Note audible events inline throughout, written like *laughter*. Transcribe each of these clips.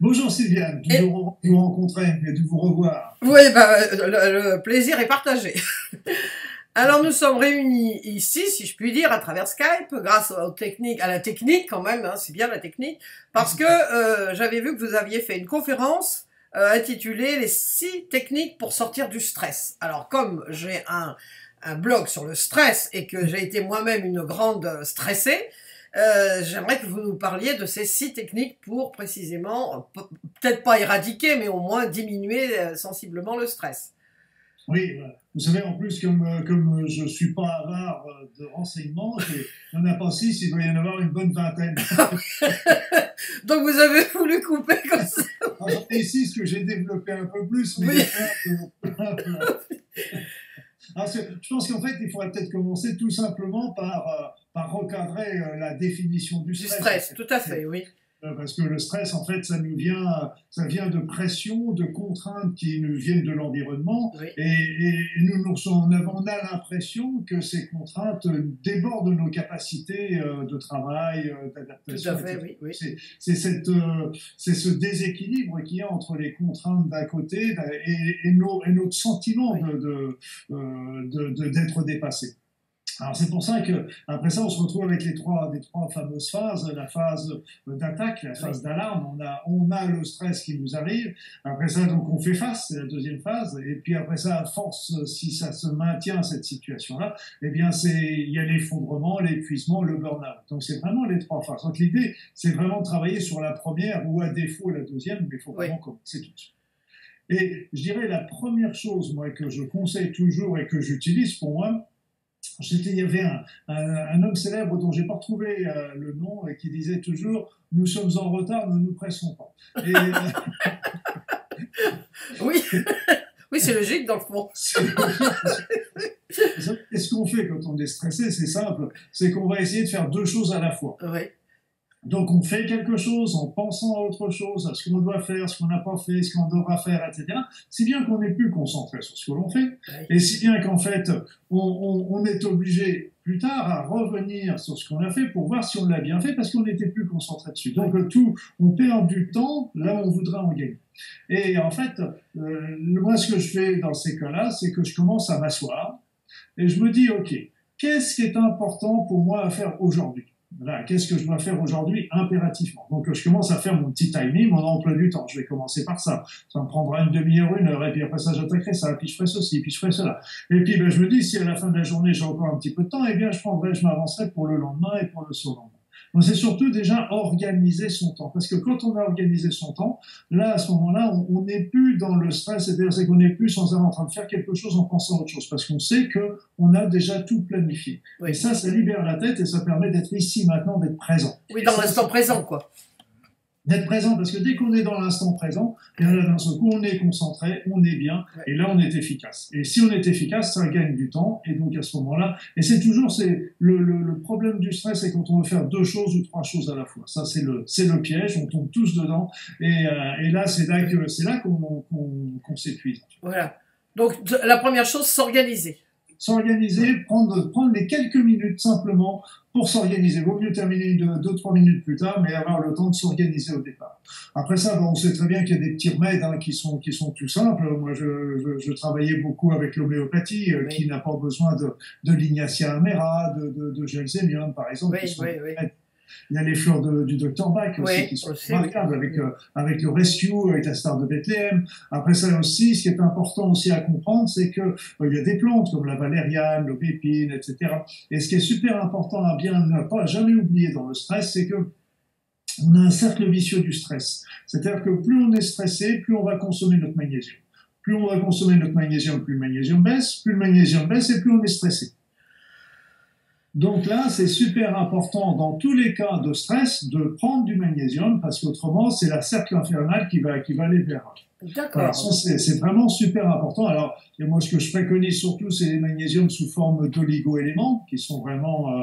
Bonjour Sylviane, toujours de vous rencontrer et de vous revoir. Oui, bah, le, plaisir est partagé. *laughs* Alors nous sommes réunis ici, si je puis dire, à travers Skype, grâce aux techniques, à la technique quand même, hein, c'est bien la technique, parce que euh, j'avais vu que vous aviez fait une conférence euh, intitulée Les six techniques pour sortir du stress. Alors comme j'ai un, un blog sur le stress et que j'ai été moi-même une grande stressée, euh, j'aimerais que vous nous parliez de ces six techniques pour précisément, peut-être pas éradiquer, mais au moins diminuer euh, sensiblement le stress. Oui, vous savez, en plus, comme, euh, comme je ne suis pas avare de renseignements, il n'y en a pas six, il doit y en avoir une bonne vingtaine. *laughs* Donc vous avez voulu couper comme ça J'en ai six que j'ai développé un peu plus, mais *laughs* *laughs* je pense qu'en fait, il faudrait peut-être commencer tout simplement par, par recadrer euh, la définition du stress. Du stress, tout à fait, oui. Euh, parce que le stress, en fait, ça nous vient, ça vient de pression, de contraintes qui nous viennent de l'environnement, et, nous, nous on a, l'impression que ces contraintes débordent nos capacités euh, de travail, d'adaptation. À fait, oui. oui. C'est ce déséquilibre qu'il y a entre les contraintes d'un côté et, et, notre sentiment de d'être dépassé. Alors c'est pour ça que après ça on se retrouve avec les trois les trois fameuses phases. La phase d'attaque la phase d'alarme. On a on a le stress qui nous arrive. Après ça donc on fait face c'est la deuxième phase. Et puis après ça à force si ça se maintient cette situation là eh bien c'est il y a l'effondrement l'épuisement le burn-out. Donc c'est vraiment les trois phases. Donc l'idée c'est vraiment de travailler sur la première ou à défaut la deuxième mais il faut vraiment commencer tout de suite. Et je dirais la première chose moi que je conseille toujours et que j'utilise pour moi il y avait un, homme célèbre dont j'ai pas retrouvé euh, le nom et qui disait toujours Nous sommes en retard, ne nous pressons pas. Euh, *laughs* oui, *laughs* oui c'est logique dans le fond. *laughs* Et ce qu'on fait quand on est stressé, c'est simple c'est qu'on va essayer de faire deux choses à la fois. Oui. Donc on fait quelque chose en pensant à autre chose, à ce qu'on doit faire, ce qu'on n'a pas fait, ce qu'on devra faire, etc. Si bien qu'on n'est plus concentré sur ce que l'on fait, et si bien qu'en fait on, est obligé plus tard à revenir sur ce qu'on a fait pour voir si on l'a bien fait parce qu'on n'était plus concentré dessus. Donc tout, on perd du temps là où on voudrait en gagner. Et en fait, euh, moi ce que je fais dans ces cas-là, c'est que je commence à m'asseoir et je me dis, ok, qu'est-ce qui est important pour moi à faire aujourd'hui? Voilà, qu'est-ce que je dois faire aujourd'hui impérativement? Donc je commence à faire mon petit timing, mon emploi du temps. Je vais commencer par ça. Ça me prendra une demi-heure, une heure, et puis après ça j'attaquerai ça, puis je ferai ceci, puis je ferai cela. Et puis ben, je me dis, si à la fin de la journée j'ai encore un petit peu de temps, eh bien je prendrai, je m'avancerai pour le lendemain et pour le surlendemain c'est surtout déjà organiser son temps. Parce que quand on a organisé son temps, là, à ce moment-là, on n'est plus dans le stress, c'est-à-dire qu'on n'est plus sans arrêt en train de faire quelque chose en pensant à autre chose. Parce qu'on sait que on a déjà tout planifié. Et ça, ça libère la tête et ça permet d'être ici maintenant, d'être présent. Oui, dans l'instant présent, quoi d'être présent, parce que dès qu'on est dans l'instant présent, là, d'un seul coup, on est concentré, on est bien, et là, on est efficace. Et si on est efficace, ça gagne du temps, et donc à ce moment-là, et c'est toujours c'est le, le, problème du stress, c'est quand on veut faire deux choses ou trois choses à la fois. Ça, c'est le c'est le piège, on tombe tous dedans, et, euh, et là, c'est là que c'est là qu'on qu'on s'épuise. Voilà. Donc la première chose, s'organiser s'organiser, prendre, prendre les quelques minutes simplement pour s'organiser. Vaut mieux terminer deux, deux, trois minutes plus tard, mais avoir le temps de s'organiser au départ. Après ça, bon, on sait très bien qu'il y a des petits remèdes hein, qui, sont, qui sont tout simples. Moi, je, je, je travaillais beaucoup avec l'homéopathie, euh, qui n'a pas besoin de, de l'ignacia amera, de, de, de par exemple. Oui, oui, oui. Il y a les fleurs du docteur Bach aussi qui sont remarquables avec, euh, avec le Rescue, avec la star de Bethléem. Après ça aussi, ce qui est important aussi à comprendre, c'est que euh, il y a des plantes comme la valériane, l'aubépine, etc. Et ce qui est super important à bien ne pas jamais oublier dans le stress, c'est que on a un cercle vicieux du stress. C'est-à-dire que plus on est stressé, plus on va consommer notre magnésium. Plus on va consommer notre magnésium, plus le magnésium baisse, plus le magnésium baisse et plus on est stressé. Donc là, c'est super important dans tous les cas de stress de prendre du magnésium parce qu'autrement, c'est la cercle infernale qui va, qui va aller vers. D'accord. c'est vraiment super important. Alors, et moi, ce que je préconise surtout, c'est les magnésiums sous forme d'oligo-éléments qui sont vraiment euh,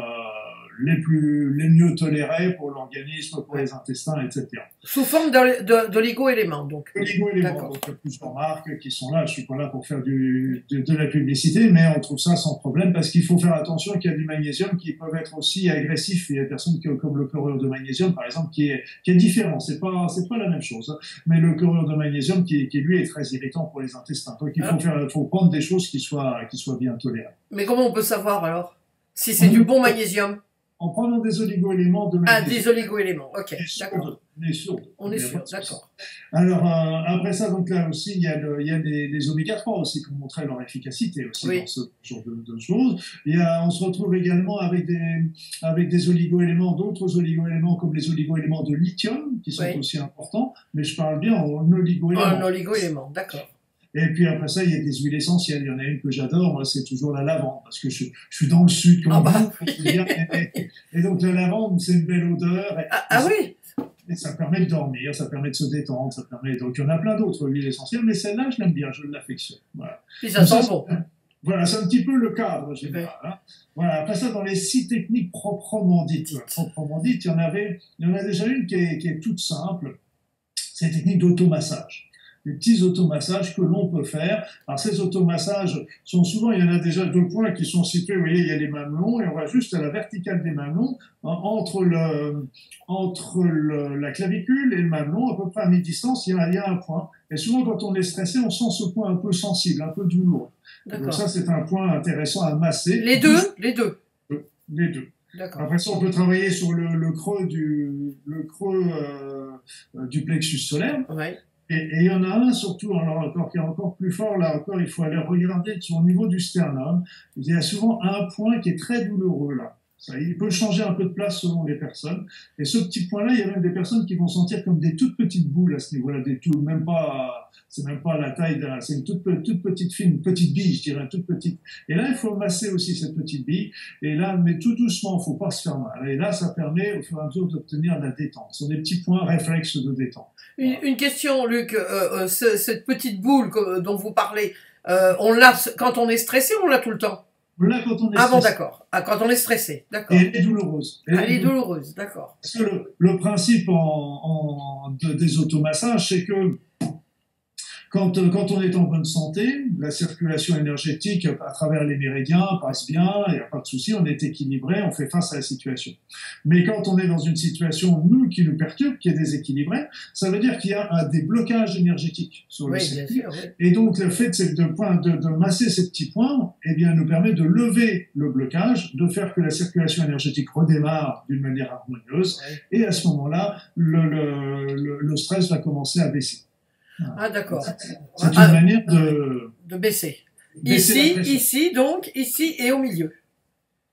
les plus les mieux tolérés pour l'organisme, pour les intestins, etc. Sous forme d'oligo-éléments, donc. Oligo-éléments, donc il y a plusieurs marques qui sont là. Je suis pas là pour faire du, de, de, la publicité, mais on trouve ça sans problème parce qu'il faut faire attention qu'il y a du magnésium qui peut être aussi agressif. Il y a des personnes qui, comme le chlorure de magnésium, par exemple, qui est, qui est différent. C'est pas, c'est pas la même chose. Hein. Mais le chlorure de magnésium qui, qui, lui est très irritant pour les intestins. Donc il faut, ah. faire, faut prendre des choses qui soient, qui soient bien tolérées. Mais comment on peut savoir alors? Si c'est du bon magnésium? En prenant des oligo-éléments de. Ah, des oligo-éléments, ok, d'accord. On est sûr. On est sûr, d'accord. Alors, euh, après ça, donc là aussi, il y a, le, il y a des, des oméga 3 aussi qui ont montré leur efficacité aussi dans ce genre de, de, choses. Et on se retrouve également avec des, avec des oligo-éléments, d'autres oligo-éléments comme les oligo-éléments de lithium, qui sont aussi importants, mais je parle bien en oligo-éléments. En oligo-éléments, d'accord. Et puis après ça, il y a des huiles essentielles. Il y en a une que j'adore, moi, c'est toujours la lavande, parce que je, je suis dans le sud comme ah bah. Et, donc la lavande, c'est une belle odeur. Et, ah, ah oui et ça permet de dormir, ça permet de se détendre, ça permet. Donc il y en a plein d'autres huiles essentielles, mais celle-là, je l'aime bien, je l'affectionne. Voilà. Et ça sent bon. Voilà, c'est un petit peu le cadre général. Hein. Voilà. Après ça, dans les six techniques proprement dites, proprement dites, il y en avait, il y en a déjà une qui est, qui est toute simple. C'est la technique d'automassage des petits automassages que l'on peut faire. Alors ces automassages sont souvent, il y en a déjà deux points qui sont situés, vous voyez, il y a les mamelons et on va juste à la verticale des mamelons, hein, entre, le, entre le, la clavicule et le mamelon, à peu près à mi-distance, il, il, y a un point. Et souvent quand on est stressé, on sent ce point un peu sensible, un peu douloureux. Donc ça, c'est un point intéressant à masser. Les deux Les deux Les deux. Après ça, on peut travailler sur le, le creux du, le creux, euh, du plexus solaire. Ouais. Et, il y en a un surtout, alors encore, qui est encore plus fort, là encore, il faut aller regarder au niveau du sternum. Il y a souvent un point qui est très douloureux là. Ça, il peut changer un peu de place selon les personnes. Et ce petit point-là, il y a même des personnes qui vont sentir comme des toutes petites boules à ce niveau-là, des tout, même pas, c'est même pas la taille d'un, c'est une toute, toute petite fine, petite bille, je dirais, toute petite. Et là, il faut masser aussi cette petite bille. Et là, mais tout doucement, faut pas se faire mal. Et là, ça permet au fur et à mesure d'obtenir la détente. Ce sont des petits points réflexes de détente. Une, question, Luc, euh, euh cette petite boule dont vous parlez, euh, on l'a quand on est stressé, on l'a tout le temps. Là, quand on est ah bon, d'accord. Ah, quand on est stressé, d'accord. Et elle est douloureuse. Elle, est douloureuse, d'accord. Parce que le, le principe en, en de, des automassages, c'est que quand, euh, quand on est en bonne santé, la circulation énergétique à travers les méridiens passe bien, il n'y a pas de souci, on est équilibré, on fait face à la situation. Mais quand on est dans une situation, nous, qui nous perturbe, qui est déséquilibrée, ça veut dire qu'il y a un déblocage énergétique sur le circuit. Et donc, le fait de, de, de, de, masser ces petits points, eh bien, nous permet de lever le blocage, de faire que la circulation énergétique redémarre d'une manière harmonieuse. Et à ce moment-là, le, le, le stress va commencer à baisser. Ah, d'accord. C'est une manière de... De baisser. ici, ici, donc, ici et au milieu.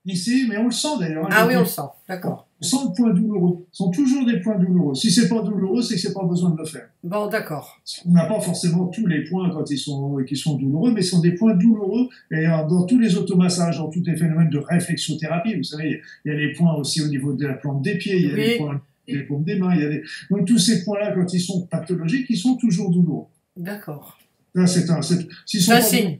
Ici, mais on le sent d'ailleurs. Ah oui, on le sent, d'accord. On sent le point douloureux. Ce sont toujours des points douloureux. Si c'est pas douloureux, c'est que c'est pas besoin de le faire. Bon, d'accord. On n'a pas forcément tous les points quand ils sont, qui sont douloureux, mais ce sont des points douloureux. Et dans tous les automassages, dans tous les phénomènes de réflexothérapie, vous savez, il y a les points aussi au niveau de la plante des pieds, il y a les points des paumes des mains. Il y a des... Donc tous ces points-là, quand ils sont pathologiques, ils sont toujours douloureux. D'accord. Là, c'est un, c'est, un signe.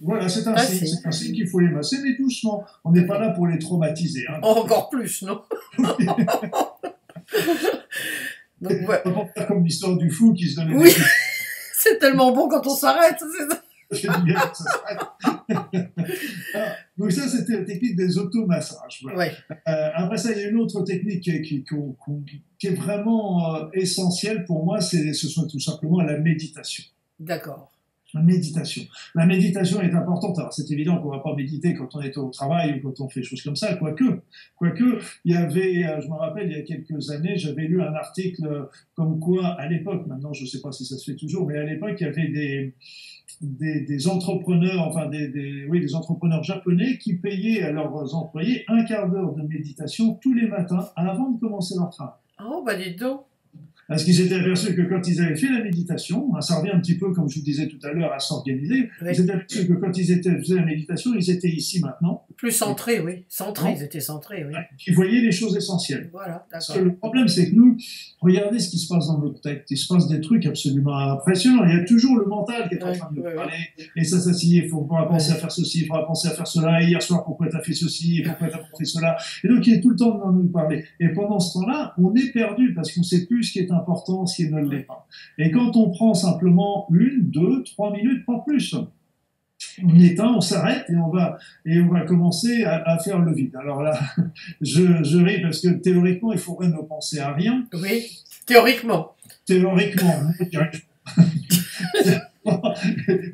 Voilà, c'est un, signe. C'est un signe qu'il faut les masser, mais doucement. On n'est pas là pour les traumatiser. Hein. Encore plus, non? *laughs* Donc, ouais. On va pas faire comme l'histoire du fou qui se donne. Oui, *laughs* c'est tellement bon quand on s'arrête. *laughs* bien ah, *laughs* donc ça, c'était la technique des automassages. Voilà. Euh, après ça, il y a une autre technique qui, qui, qui, est vraiment euh, essentielle pour moi, c'est ce sont tout simplement la méditation. D'accord. La méditation. La méditation est importante. Alors c'est évident qu'on ne va pas méditer quand on est au travail ou quand on fait des choses comme ça, quoique. Quoique, il y avait, euh, je me rappelle, il y a quelques années, j'avais lu un article comme quoi, à l'époque, maintenant je ne sais pas si ça se fait toujours, mais à l'époque, il y avait des, des, entrepreneurs, enfin des, des, oui, des entrepreneurs japonais qui payaient à leurs employés un quart d'heure de méditation tous les matins avant de commencer leur travail. Oh, bah dites donc. Parce qu'ils s'étaient aperçus que quand ils avaient fait la méditation, hein, ça revient un petit peu, comme je vous disais tout à l'heure, à s'organiser, Oui. ils s'étaient aperçus que quand ils étaient, faisaient la méditation, ils étaient ici maintenant, Plus centrés, oui. Centrés, Non. ils étaient centrés, oui. ils voyaient les choses essentielles. Voilà, Parce d'accord. que le problème, c'est que nous, regardez ce qui se passe dans notre tête. Il se passe des trucs absolument impressionnants. Il y a toujours le mental qui est en train de nous parler. Et ça, ça, si, il faut pas penser à faire ceci, il faudra penser à faire cela. Et hier soir, pourquoi tu as fait ceci, et pourquoi tu as fait cela? Et donc, il est tout le temps en train de nous parler. Et pendant ce temps-là, on est perdu parce qu'on sait plus ce qui est important, ce qui ne l'est pas. Et quand on prend simplement une, deux, trois minutes, pas plus, on éteint, on s'arrête et on va et on va commencer à, à faire le vide. Alors là, *laughs* je, je ris parce que théoriquement, il faudrait ne penser à rien. Oui, théoriquement. Théoriquement. *laughs*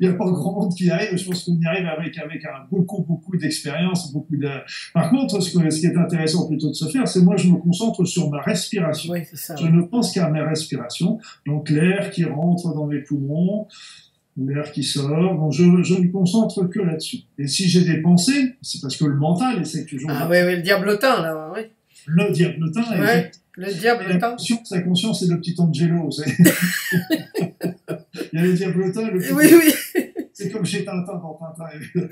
il n'y a pas grand monde qui arrive. Je pense qu'on y arrive avec, avec un, beaucoup, beaucoup d'expérience, beaucoup de. Par contre, ce, que, ce qui est intéressant plutôt de se faire, c'est moi, je me concentre sur ma respiration. Oui, ça. Je ne pense qu'à mes respirations. Donc l'air qui rentre dans mes poumons, l'air qui sort. Donc je, je ne me concentre que là-dessus. Et si j'ai des pensées, c'est parce que le mental essaie toujours. Ah oui, oui, le diablotin, là, oui. Le diablotin. Ouais, le la diablotin. conscience, la conscience, c'est le petit Angelo. *laughs* *laughs* Il y a le diablotin, le petit Oui, oui. C'est comme chez Tintin dans Tintin. *laughs*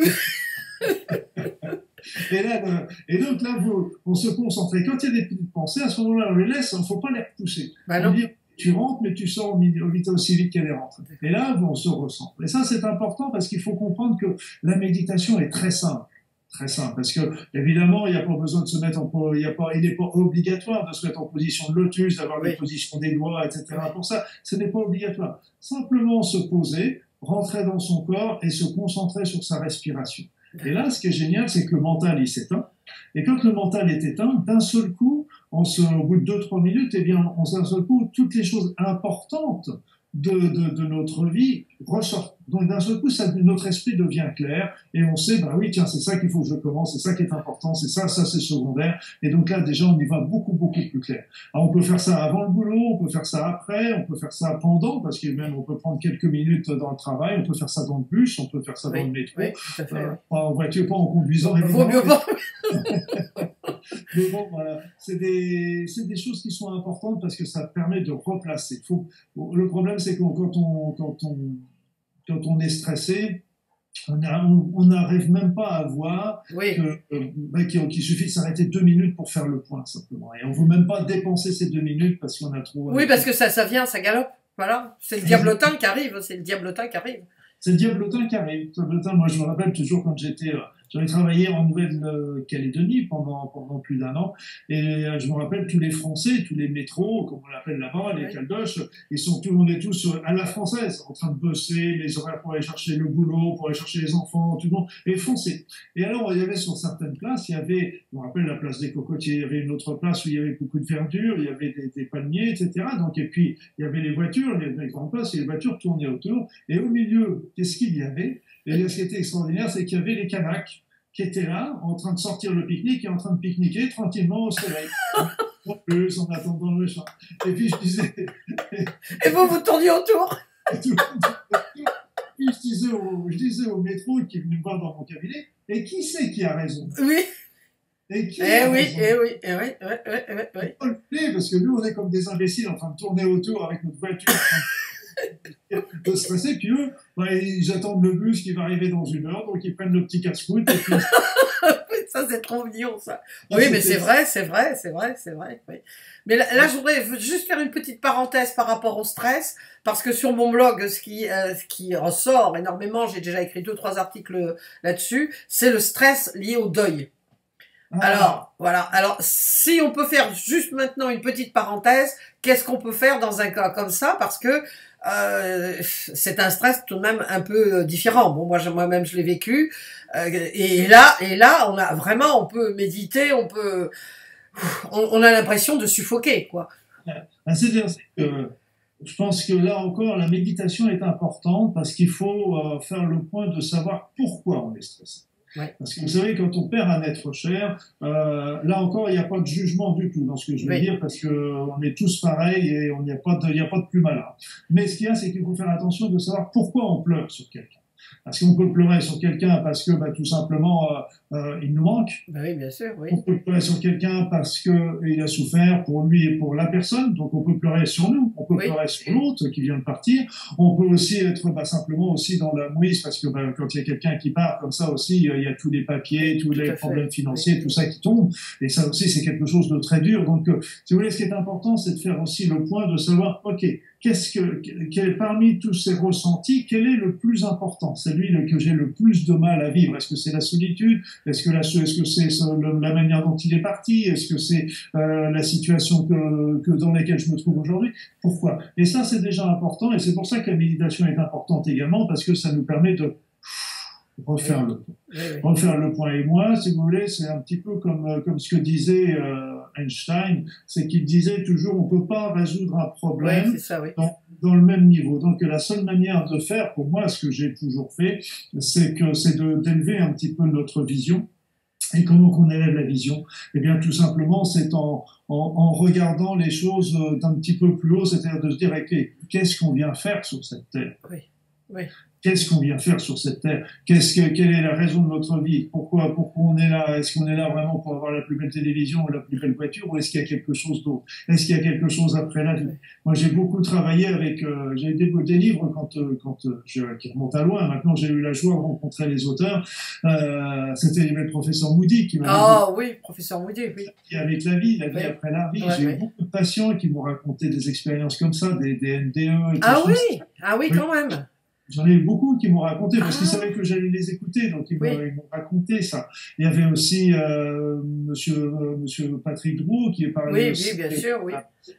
et, là, le- et donc là, vous, on se concentre. Et quand il y a des petites pensées, à ce moment-là, on les laisse, il ne faut pas les repousser. Bah On non. dit, tu rentres, mais tu sors au milieu- au aussi vite qu'elle est rentrée. Et là, on se ressent. Et ça, c'est important parce qu'il faut comprendre que la méditation est très simple. Très simple, parce que évidemment, il n'y a pas besoin de se mettre en, il y a pas, il n'est pas obligatoire de se mettre en position de lotus, d'avoir Oui. les positions des doigts, etc. Pour ça, ce n'est pas obligatoire. Simplement se poser, rentrer dans son corps et se concentrer sur sa respiration. Et là, ce qui est génial, c'est que le mental, il s'éteint. Et quand le mental est éteint, d'un seul coup, on se, au bout de 2-3 minutes, eh bien, on, d'un seul coup, toutes les choses importantes de, de, de notre vie ressortent. Donc, d'un seul coup, ça, notre esprit devient clair et on sait, bah oui, tiens, c'est ça qu'il faut que je commence, c'est ça qui est important, c'est ça, ça c'est secondaire. Et donc là, déjà, on y va beaucoup, beaucoup plus clair. Alors, on peut faire ça avant le boulot, on peut faire ça après, on peut faire ça pendant, parce que même on peut prendre quelques minutes dans le travail, on peut faire ça dans le bus, on peut faire ça dans le métro. Oui, tout à fait. Euh, oui. pas en voiture, pas en conduisant. Vaut mieux pas. *laughs* *laughs* mais bon, voilà, c'est des, c'est des choses qui sont importantes parce que ça permet de replacer. Faut, le problème, c'est que quand on, quand on, quand on est stressé, on n'arrive même pas à voir Oui, euh, bah, qu'il suffit de s'arrêter deux minutes pour faire le point, simplement. Et on ne veut même pas dépenser ces deux minutes parce qu'on a trop... oui, parce que ça, ça vient, ça galope. Voilà, c'est le diablotin qui arrive, c'est le diablotin qui arrive. C'est le diablotin qui arrive. Diablotin, moi, je me rappelle toujours quand j'étais, euh, j'avais travaillé en Nouvelle-Calédonie pendant, pendant plus d'un an. Et euh, je me rappelle tous les Français, tous les métros, comme on l'appelle là-bas, les caldoches, ils sont tout, on est tous à la française, en train de bosser, les horaires pour aller chercher le boulot, pour aller chercher les enfants, tout le monde, et foncé. Et alors, il y avait sur certaines places, il y avait, je me rappelle la place des cocotiers, il y avait une autre place où il y avait beaucoup de verdure, il y avait des, des palmiers, etc. Donc, et puis, il y avait les voitures, les, les grandes places, et les voitures tournaient autour. Et au milieu, qu'est-ce qu'il y avait? Et ce qui était extraordinaire, c'est qu'il y avait les Kanaks qui étaient là, en train de sortir le pique-nique et en train de pique-niquer tranquillement au soleil. *laughs* En plus, en attendant le champ. Et puis, je disais, Et vous, vous tourniez autour. et tout le monde- puis je disais, au, je disais au métro qui est venu me voir dans mon cabinet, et qui c'est qui a raison? Oui, Et qui eh a oui, raison eh oui, eh oui, eh oui, eh oui, eh oui. Parce que nous, on est comme des imbéciles en train de tourner autour avec notre voiture, de se passer, puis eux, bah, ils attendent le bus qui va arriver dans une heure, donc ils prennent le petit casse-croûte, et puis *laughs* ça c'est trop mignon ça. Oui, mais c'est vrai, c'est vrai, c'est vrai, c'est vrai. Oui. Mais là, là, je voudrais juste faire une petite parenthèse par rapport au stress, parce que sur mon blog, ce qui, euh, ce qui ressort énormément, j'ai déjà écrit deux trois articles là-dessus, c'est le stress lié au deuil. Ah, Alors, voilà. Alors, si on peut faire juste maintenant une petite parenthèse, qu'est-ce qu'on peut faire dans un cas comme ça? Parce que euh, c'est un stress tout de même un peu euh, différent. Bon, moi, moi-même, je l'ai vécu. Euh, et là, et là, on a vraiment, on peut méditer, on peut, on, a l'impression de suffoquer, quoi. Ah, C'est-à-dire c'est je pense que là encore, la méditation est importante parce qu'il faut faire le point de savoir pourquoi on est stressé. Ouais. Parce que vous savez, quand on perd un être cher, euh, là encore, il n'y a pas de jugement du tout dans ce que je veux Oui. dire, parce que euh, est tous pareils et on n'y a pas de, il n'y a pas de plus malin. Mais ce qu'il y a, c'est qu'il faut faire attention de savoir pourquoi on pleure sur quelqu'un. Parce qu'on peut pleurer sur quelqu'un parce que bah, tout simplement euh, euh, il nous manque. Bah oui, bien sûr, oui. On peut pleurer sur quelqu'un parce qu'il a souffert pour lui et pour la personne. Donc on peut pleurer sur nous. On peut pleurer sur l'autre qui vient de partir. On peut aussi être bah, simplement aussi dans la mouise parce que bah, quand il y a quelqu'un qui part comme ça aussi, il y a tous les papiers, tous les problèmes financiers, tout ça qui tombe. Et ça aussi c'est quelque chose de très dur. Donc euh, si vous voulez, ce qui est important, c'est de faire aussi le point de savoir, ok, qu'est-ce que, parmi tous ces ressentis, quel est le plus important? Celui que j'ai le plus de mal à vivre. Est-ce que c'est la solitude? Est-ce que, est-ce que c'est la manière dont il est parti? Est-ce que c'est euh, la situation que, que, dans laquelle je me trouve aujourd'hui? Pourquoi? Et ça, c'est déjà important, et c'est pour ça que la méditation est importante également, parce que ça nous permet de refaire le point. Refaire le point. Et moi, si vous voulez, c'est un petit peu comme, euh, comme ce que disait euh, Einstein, c'est qu'il disait toujours, on ne peut pas résoudre un problème dans, le même niveau. Donc la seule manière de faire, pour moi, ce que j'ai toujours fait, c'est que c'est d'élever un petit peu notre vision. Et comment qu'on élève la vision? Eh bien, tout simplement, c'est en, en, regardant les choses d'un petit peu plus haut, c'est-à-dire de se dire, qu'est-ce qu'on vient faire sur cette terre? Oui. Oui. Qu'est-ce qu'on vient faire sur cette terre? Qu'est-ce que, Quelle est la raison de notre vie? Pourquoi, pourquoi on est là? Est-ce qu'on est là vraiment pour avoir la plus belle télévision ou la plus belle voiture Ou est-ce qu'il y a quelque chose d'autre? Est-ce qu'il y a quelque chose après la vie? Moi, j'ai beaucoup travaillé avec... Euh, j'ai des, des livres quand, euh, quand euh, je, qui remontent à loin. Maintenant, j'ai eu la joie de rencontrer les auteurs. Euh, C'était le professeur Moody qui m'a... Ah oh, oui, professeur Moody, oui. Avec la vie, la vie après la vie. j'ai eu beaucoup de patients qui m'ont raconté des expériences comme ça, des, des NDE et Ah oui! Ah oui, quand même J'en ai eu beaucoup qui m'ont raconté parce qu'ils ah. savaient que j'allais les écouter, donc ils m'ont raconté ça. Il y avait aussi euh, Monsieur euh, Monsieur Patrick Drouot qui est parlé. Oui, aussi, oui, bien sûr, oui.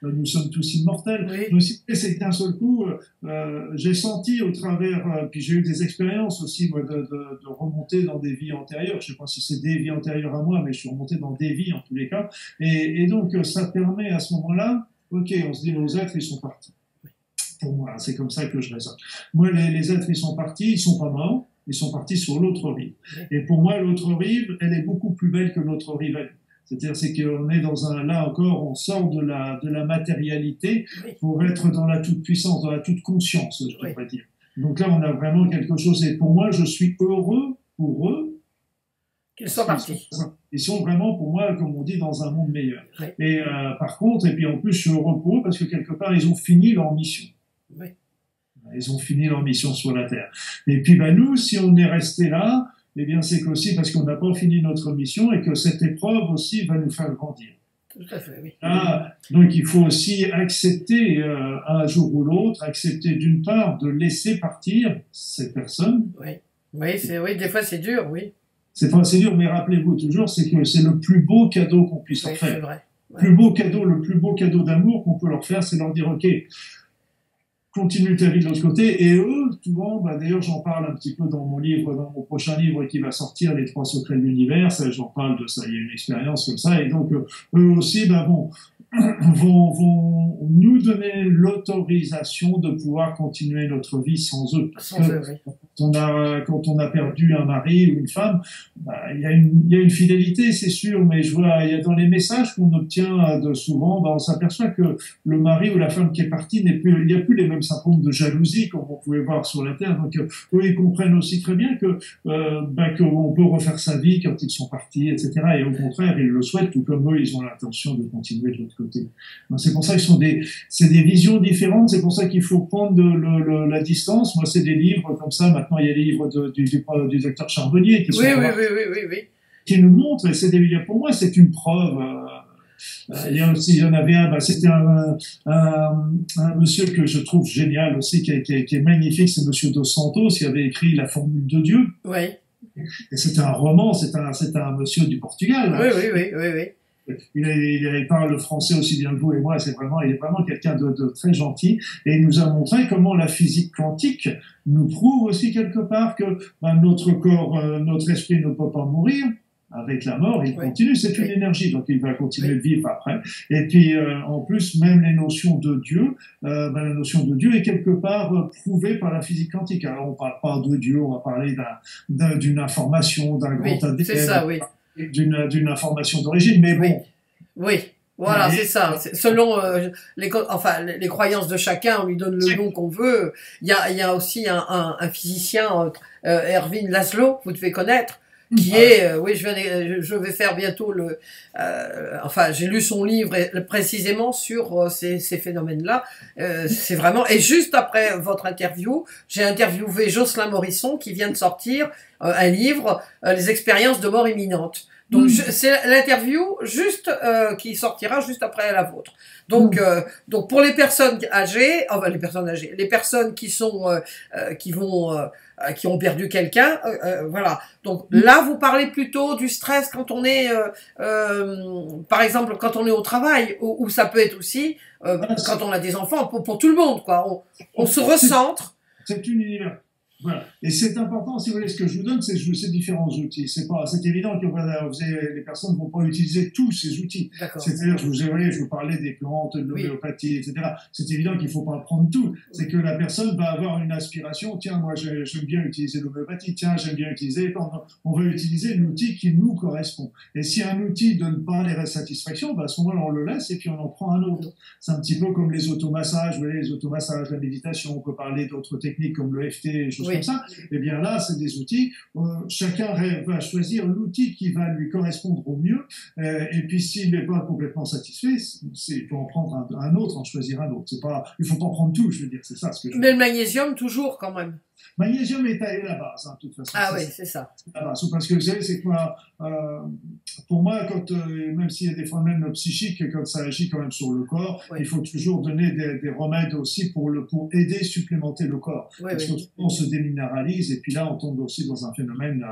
Euh, nous sommes tous immortels. Oui. c'est d'un seul coup, euh, j'ai senti au travers, euh, puis j'ai eu des expériences aussi moi, de, de, de, remonter dans des vies antérieures. Je sais pas si c'est des vies antérieures à moi, mais je suis remonté dans des vies en tous les cas. Et, et donc ça permet à ce moment-là, ok, on se dit nos êtres ils sont partis pour moi. C'est comme ça que je raisonne. Moi, les, les, êtres, ils sont partis, ils sont pas morts, ils sont partis sur l'autre rive. Et pour moi, l'autre rive, elle est beaucoup plus belle que notre rive C'est-à-dire, c'est qu'on est dans un, là encore, on sort de la, de la matérialité pour être dans la toute-puissance, dans la toute-conscience, je devrais dire. Donc là, on a vraiment quelque chose. Et pour moi, je suis heureux pour eux. Qu'ils soient partis. Ils sont vraiment, pour moi, comme on dit, dans un monde meilleur. Et euh, par contre, et puis en plus, je suis heureux pour eux parce que quelque part, ils ont fini leur mission. Ils ont fini leur mission sur la Terre. Et puis ben, nous, si on est resté là, eh bien c'est aussi parce qu'on n'a pas fini notre mission et que cette épreuve aussi va nous faire grandir. Tout à fait, oui. Ah, donc il faut aussi accepter euh, un jour ou l'autre, accepter d'une part de laisser partir ces personnes. Oui, oui, oui des fois c'est dur, oui. C'est dur, mais rappelez-vous toujours, c'est que c'est le plus beau cadeau qu'on puisse leur faire. Vrai. Plus beau cadeau, le plus beau cadeau d'amour qu'on peut leur faire, c'est leur dire ok, continue ta vie de l'autre côté. Et eux, souvent, bah, d'ailleurs, j'en parle un petit peu dans mon livre, dans mon prochain livre qui va sortir, Les trois secrets de l'univers. J'en parle de ça. Il y a une expérience comme ça. Et donc, euh, eux aussi, bah, bon, *clears throat* vont, vont nous donner l'autorisation de pouvoir continuer notre vie sans eux. Parce que quand, on a, quand on a perdu un mari ou une femme, bah, il, y a une, il y a une fidélité, c'est sûr, mais je vois, il y a dans les messages qu'on obtient de souvent, bah, on s'aperçoit que le mari ou la femme qui est parti n'est plus, il n'y a plus les mêmes symptômes de jalousie comme on pouvait voir sur la terre. Donc, eux, ils comprennent aussi très bien que, euh, bah, qu'on peut refaire sa vie quand ils sont partis, etc. Et au contraire, ils le souhaitent, tout comme eux, ils ont l'intention de continuer de l'autre c'est pour ça qu'ils sont des, c'est des visions différentes. C'est pour ça qu'il faut prendre le, la distance. Moi, c'est des livres comme ça. Maintenant, il y a les livres du, du, du, docteur Charbonnier qui oui, oui, oui, oui, oui, qui nous montrent. Et c'est des, pour moi, c'est une preuve. Euh, il y, a aussi, il y en avait un, bah, c'était un, un, un, monsieur que je trouve génial aussi, qui, qui, qui est magnifique, c'est monsieur Dos Santos, qui avait écrit La Formule de Dieu. Oui. Et c'était un roman, c'est un, c'est un monsieur du Portugal. Oui, oui, oui, oui, oui il, il, parle le français aussi bien que vous et moi, c'est vraiment, il est vraiment quelqu'un de, de, très gentil, et il nous a montré comment la physique quantique nous prouve aussi quelque part que ben, notre corps, euh, notre esprit ne peut pas mourir, avec la mort, il continue, c'est une énergie, donc il va continuer de vivre après. Et puis, euh, en plus, même les notions de Dieu, euh, ben, la notion de Dieu est quelque part euh, prouvée par la physique quantique. Alors, on parle pas de Dieu, on va parler d'une information, d'un grand oui, ADN, d'une information d'origine, mais bon. Oui. Voilà, c'est ça. Selon les, enfin, les croyances de chacun, on lui donne le nom qu'on veut. Il y a, il y a aussi un, un, un physicien, Erwin Laszlo, vous devez connaître, qui est, euh, oui, je, viens je vais faire bientôt le, euh, enfin, j'ai lu son livre précisément sur euh, ces, ces phénomènes-là. Euh, c'est vraiment, et juste après votre interview, j'ai interviewé Jocelyn Morisson qui vient de sortir un livre, Les expériences de mort imminente. Donc mm. c'est l'interview juste qui sortira juste après la vôtre. Donc mm. donc pour les personnes âgées, enfin les personnes âgées, les personnes qui sont qui vont euh, qui ont perdu quelqu'un. Euh, euh, voilà. Donc là, vous parlez plutôt du stress quand on est, par exemple, quand on est au travail, ou, ça peut être aussi quand on a des enfants, pour, pour tout le monde, quoi. On, on se recentre. C'est une univers. Voilà. Et c'est important, si vous voulez, ce que je vous donne, c'est ces différents outils. C'est pas, c'est évident que vous les personnes ne vont pas utiliser tous ces outils. C'est-à-dire, je vous, je vous parlais des plantes, de l'homéopathie, etc. C'est évident qu'il ne faut pas apprendre tout. C'est que la personne va avoir une aspiration. Tiens, moi, j'aime bien utiliser l'homéopathie. Tiens, j'aime bien utiliser. On va utiliser l'outil qui nous correspond. Et si un outil donne pas les satisfactions, bah, à ce moment-là, on le laisse et puis on en prend un autre. C'est un petit peu comme les automassages. Vous voyez, les automassages, la méditation. On peut parler d'autres techniques comme le FT, choses comme ça, eh bien là, c'est des outils. Euh, chacun va choisir l'outil qui va lui correspondre au mieux. Euh, et puis, s'il n'est pas complètement satisfait, il faut en prendre un, autre, en choisir un autre. C'est pas, il faut pas prendre tout, je veux dire, c'est ça ce que je Mais le magnésium, toujours, quand même. Magnésium est la base, hein, de toute façon. Ah oui, c'est ça. La base. Parce que vous savez, c'est quoi euh, Pour moi, quand, euh, même s'il y a des phénomènes psychiques, quand ça agit quand même sur le corps, il faut toujours donner des, des, remèdes aussi pour, le, pour aider, supplémenter le corps. parce qu'on se déminéralise, et puis là, on tombe aussi dans un phénomène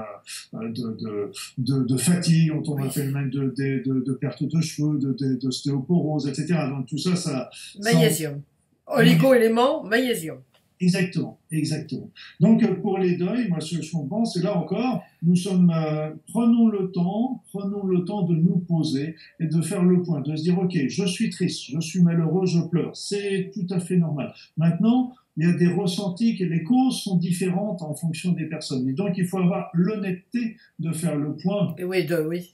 euh, de, de, de, de, fatigue, on tombe dans un phénomène de, de, perte de cheveux, d'ostéoporose, etc. Donc tout ça, ça... Magnésium. Oligo-élément, magnésium. Exactement, exactement. Donc euh, pour les deuils, moi ce que je pense, c'est là encore, nous sommes, euh, prenons le temps, prenons le temps de nous poser et de faire le point, de se dire ok, je suis triste, je suis malheureux, je pleure, c'est tout à fait normal. Maintenant, il y a des ressentis que les causes sont différentes en fonction des personnes. Et donc il faut avoir l'honnêteté de faire le point. Et oui, de, oui.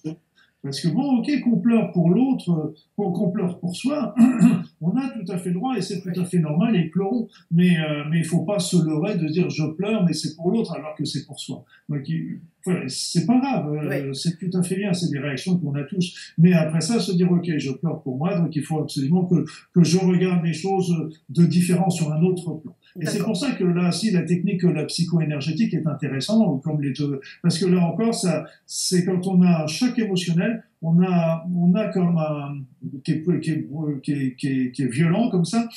Parce que bon, ok, qu'on pleure pour l'autre, qu'on pleure pour soi, *clears throat* on a tout à fait le droit et c'est tout à fait normal et pleurons. Mais euh, mais il faut pas se leurrer de dire je pleure, mais c'est pour l'autre alors que c'est pour soi. Donc c'est pas grave, euh, c'est tout à fait bien, c'est des réactions qu'on a tous. Mais après ça, se dire ok, je pleure pour moi, donc il faut absolument que que je regarde les choses de différent sur un autre plan. Et c'est pour ça que là, si la technique, la psycho-énergétique est intéressante, comme les deux, parce que là encore, ça, c'est quand on a un choc émotionnel, on a, on a comme un, qui est, qui est, qui est, qui est violent comme ça,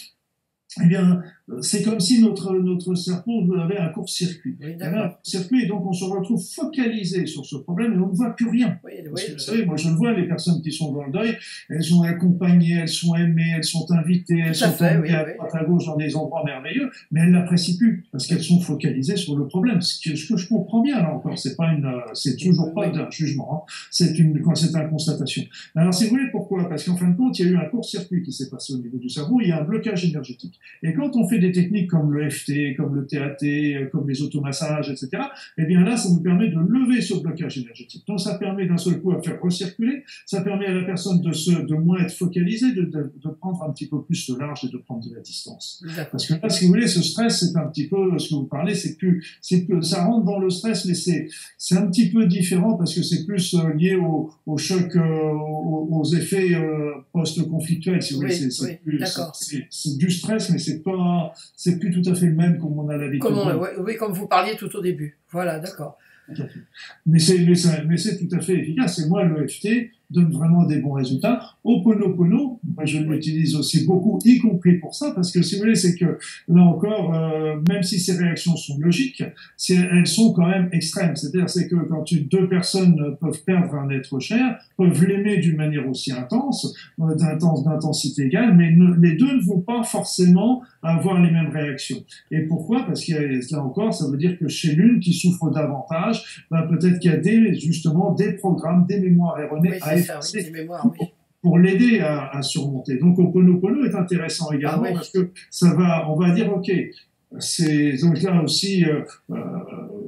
eh bien, c'est comme si notre, notre cerveau avait un court-circuit. Oui, circuit, et donc on se retrouve focalisé sur ce problème et on ne voit plus rien. Oui, oui, vous savez, moi je le vois, les personnes qui sont dans le deuil, elles sont accompagnées, elles sont aimées, elles sont invitées, elles sont emmenées à droite à gauche dans des endroits merveilleux, mais elles n'apprécient plus parce qu'elles sont focalisées sur le problème. Ce que, ce que je comprends bien, là encore, c'est pas une, c'est toujours pas un jugement, hein. c'est une, c'est une constatation. Alors si vous voulez, pourquoi? Parce qu'en fin de compte, il y a eu un court-circuit qui s'est passé au niveau du cerveau, il y a un blocage énergétique. Et quand on fait des techniques comme le FT, comme le TAT, comme les automassages, etc., eh bien là, ça nous permet de lever ce blocage énergétique. Donc ça permet d'un seul coup à faire recirculer, ça permet à la personne de, se, de moins être focalisée, de, de, de prendre un petit peu plus de large et de prendre de la distance. Parce que là, si vous voulez, ce stress, c'est un petit peu ce que vous parlez, c'est que, c'est que ça rentre dans le stress, mais c'est, c'est un petit peu différent parce que c'est plus euh, lié au, au choc, euh, aux, effets euh, post-conflictuels, si vous voulez. c'est du stress, mais c'est pas, c'est plus tout à fait le même comme on a l'habitude. Oui, comme vous parliez tout au début. Voilà, d'accord. Mais c'est, tout à fait efficace. Et moi, l'EFT, donne vraiment des bons résultats. Oponopono, moi je l'utilise aussi beaucoup, y compris pour ça, parce que si vous voulez, c'est que là encore, euh, même si ces réactions sont logiques, elles sont quand même extrêmes. C'est-à-dire, c'est que quand deux personnes peuvent perdre un être cher, peuvent l'aimer d'une manière aussi intense, euh, d'intensité égale, mais les deux ne vont pas forcément avoir les mêmes réactions. Et pourquoi? Parce a, là encore, ça veut dire que chez l'une qui souffre davantage, bah, peut-être qu'il y a des, justement des programmes, des mémoires erronées à pour, l'aider à, surmonter. Donc Oponopono est intéressant également ah parce que ça va, on va dire, ok, c'est donc là aussi, euh, euh,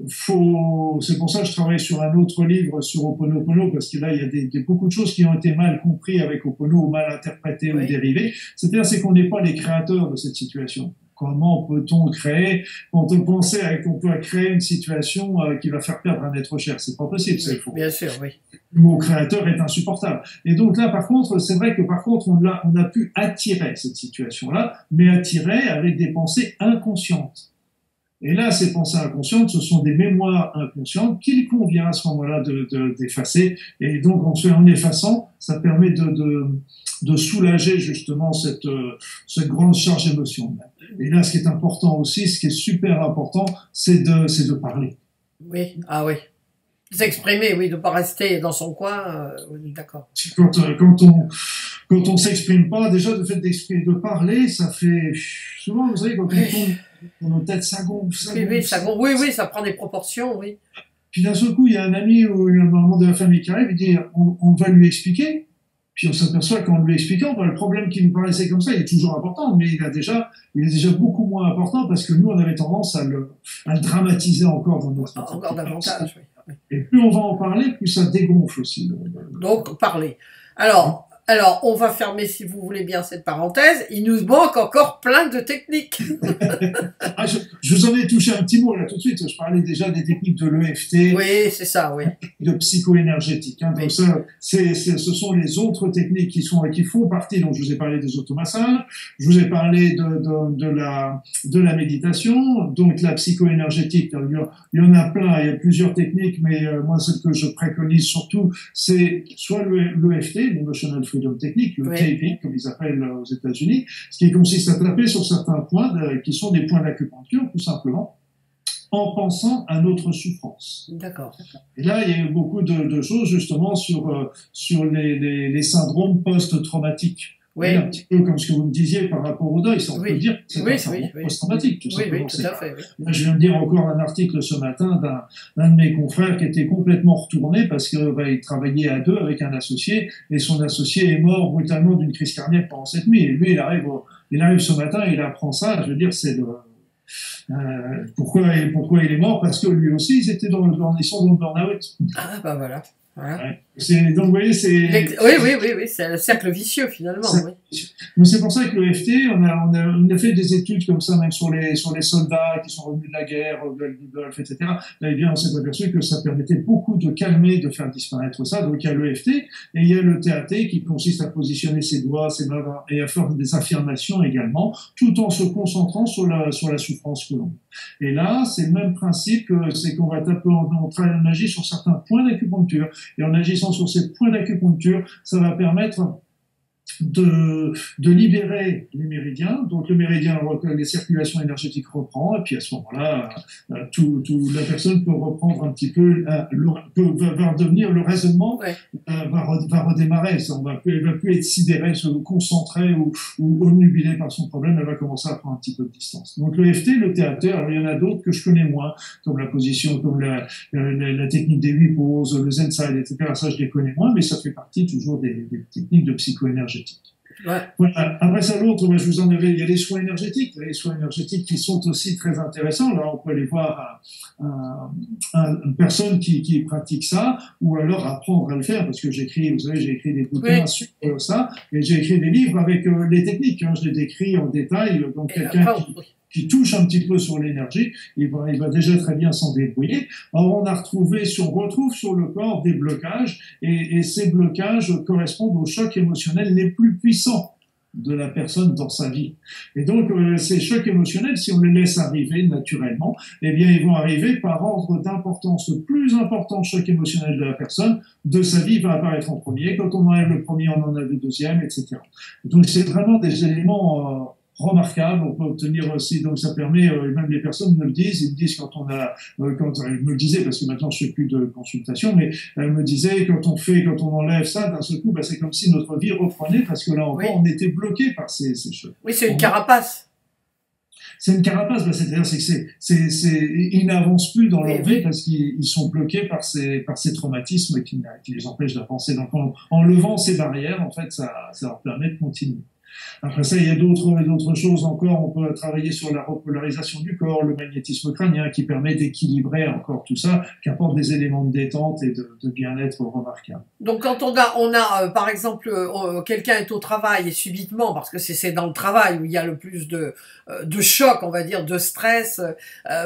faut, c'est pour ça que je travaille sur un autre livre sur Oponopono parce que là il y a des, des, beaucoup de choses qui ont été mal compris avec Opono ou mal interprétées ou dérivées. C'est-à-dire c'est qu'on n'est pas les créateurs de cette situation. Comment peut-on créer, quand on pensait qu'on peut créer une situation euh, qui va faire perdre un être cher C'est pas possible, c'est faux. Bien sûr, oui. Mot créateur est insupportable. Et donc là, par contre, c'est vrai que par contre, on a, on a pu attirer cette situation-là, mais attirer avec des pensées inconscientes. Et là, ces pensées inconscientes, ce sont des mémoires inconscientes qu'il convient à ce moment-là d'effacer. De, et donc, en, en effaçant, ça permet de, de, de soulager justement cette, cette grande charge émotionnelle. Et là, ce qui est important aussi, ce qui est super important, c'est de, c'est de parler. Oui, ah oui. S'exprimer, oui, de pas rester dans son coin, euh, d'accord. Quand, euh, quand on quand on s'exprime pas, déjà le fait d'exprimer, de parler, ça fait souvent, vous savez, quand on tombe dans nos têtes, ça gonfle, ça oui, oui, ça gonfle. oui, oui, ça prend des proportions, oui. Puis d'un seul coup, il y a un ami ou un membre de la famille qui arrive, il dit, on, on va lui expliquer. Puis on s'aperçoit qu'en lui expliquant, ben, le problème qui nous paraissait comme ça, il est toujours important, mais il a déjà, il est déjà beaucoup moins important parce que nous, on avait tendance à le, à le dramatiser encore dans notre Encore davantage, oui. Et plus on va en parler, plus ça dégonfle aussi. Donc, parler. Alors, alors, on va fermer, si vous voulez bien, cette parenthèse. Il nous manque encore plein de techniques. *laughs* ah, je, je, vous en ai touché un petit mot là tout de suite. Je parlais déjà des techniques de l'EFT. Oui, c'est ça, oui. De psycho-énergétique. Hein. Donc ça, c'est, ce sont les autres techniques qui sont qui font partie. Donc, je vous ai parlé des automassages. Je vous ai parlé de, de, de la de la méditation. Donc, la psycho-énergétique. Il y en a plein. Il y a plusieurs techniques, mais euh, moi, celle que je préconise surtout, c'est soit l'EFT, l'Emotional Technique, le taping, comme ils appellent aux États-Unis, ce qui consiste à taper sur certains points de- qui sont des points d'acupuncture, tout simplement, en pensant à notre souffrance. D'accord. Et là, il y a eu beaucoup de, de choses justement sur, euh, sur les, les, les syndromes post-traumatiques. Oui. Un petit peu comme ce que vous me disiez par rapport au deuil, ça on Oui. peut dire que c'est Oui, un syndrome oui, oui. post-traumatique, tout Oui, tout à fait. Là, je viens de lire encore un article ce matin d'un de mes confrères qui était complètement retourné parce que bah, il travaillait à deux avec un associé et son associé est mort brutalement d'une crise cardiaque pendant cette nuit. Et lui, il arrive, au- il arrive ce matin, il apprend ça. Je veux dire, c'est de, euh, pourquoi, pourquoi il est mort? Parce que lui aussi, ils étaient dans, le- ils sont dans le burn-out. Ah, bah voilà. Voilà. Ouais. C'est- Donc, vous voyez, c'est. Oui, oui, oui, oui, c'est un cercle vicieux finalement. Oui. Donc c'est pour ça que le FT, on a, on, a, on a fait des études comme ça, même sur les, sur les soldats qui sont revenus de la guerre, Golfe du Golfe, etc. Là, eh bien, on s'est aperçu que ça permettait beaucoup de calmer, de faire disparaître ça. Donc il y a le FT et il y a le TAT qui consiste à positionner ses doigts, ses mains et à faire des affirmations également, tout en se concentrant sur la, sur la souffrance que l'on a. Et là, c'est le même principe, c'est qu'on va taper, on, on agit sur certains points d'acupuncture. Et en agissant sur ces points d'acupuncture, ça va permettre de, de libérer les méridiens. Donc le méridien, les circulations énergétiques reprend, et puis à ce moment-là, euh, tout, tout, la personne peut reprendre un petit peu, euh, peut, va, redevenir le raisonnement, Ouais. euh, va, va redémarrer. Ça, on va plus, elle va plus être sidérée, se concentrer ou, ou obnubilée par son problème, elle va commencer à prendre un petit peu de distance. Donc le FT, le théâtre, il y en a d'autres que je connais moins, comme la position, comme la, la, la- la technique des huit poses, le Zen Side, etc. Ça, je les connais moins, mais ça fait partie toujours des, des techniques de psycho-énergétique. Ouais. Voilà. Après ça, l'autre, je vous en avais, il y a les soins énergétiques, les soins énergétiques qui sont aussi très intéressants. Là, on peut aller voir un- un- un- une personne qui, qui pratique ça, ou alors apprendre à le faire, parce que j'écris, vous savez, j'ai écrit des bouquins Oui. sur euh, ça, et j'ai écrit des livres avec euh, les techniques. Hein, je les décris en détail, donc quelqu'un qui, qui touche un petit peu sur l'énergie, il va, il va déjà très bien s'en débrouiller. Alors on a retrouvé, on retrouve sur le corps des blocages, et, et ces blocages correspondent aux chocs émotionnels les plus puissants de la personne dans sa vie. Et donc euh, ces chocs émotionnels, si on les laisse arriver naturellement, eh bien ils vont arriver par ordre d'importance. Le plus important choc émotionnel de la personne, de sa vie, va apparaître en premier. Quand on enlève le premier, on en a le deuxième, etc. Donc c'est vraiment des éléments euh, remarquables. On peut obtenir aussi, donc ça permet, euh, et même les personnes me le disent, ils me disent quand on a, euh, quand ils me le disaient parce que maintenant je fais plus de consultation, mais elles me disaient quand on fait, quand on enlève ça d'un seul coup, bah, c'est comme si notre vie reprenait parce que là encore Oui. on était bloqué par ces, ces choses. Oui, c'est une carapace. C'est une carapace, bah, c'est-à-dire c'est c'est, c'est, ils n'avancent plus dans leur vie parce qu'ils ils sont bloqués par ces, par ces traumatismes qui, qui les empêchent d'avancer. Donc en, en levant ces barrières, en fait, ça, ça leur permet de continuer. Après ça, il y a d'autres d'autres choses encore. On peut travailler sur la repolarisation du corps, le magnétisme crânien, qui permet d'équilibrer encore tout ça, qui apporte des éléments de détente et de, bien-être remarquables. Donc, quand on a, on a, euh, par exemple, euh, quelqu'un est au travail et subitement, parce que c'est dans le travail où il y a le plus de euh, de choc, on va dire, de stress,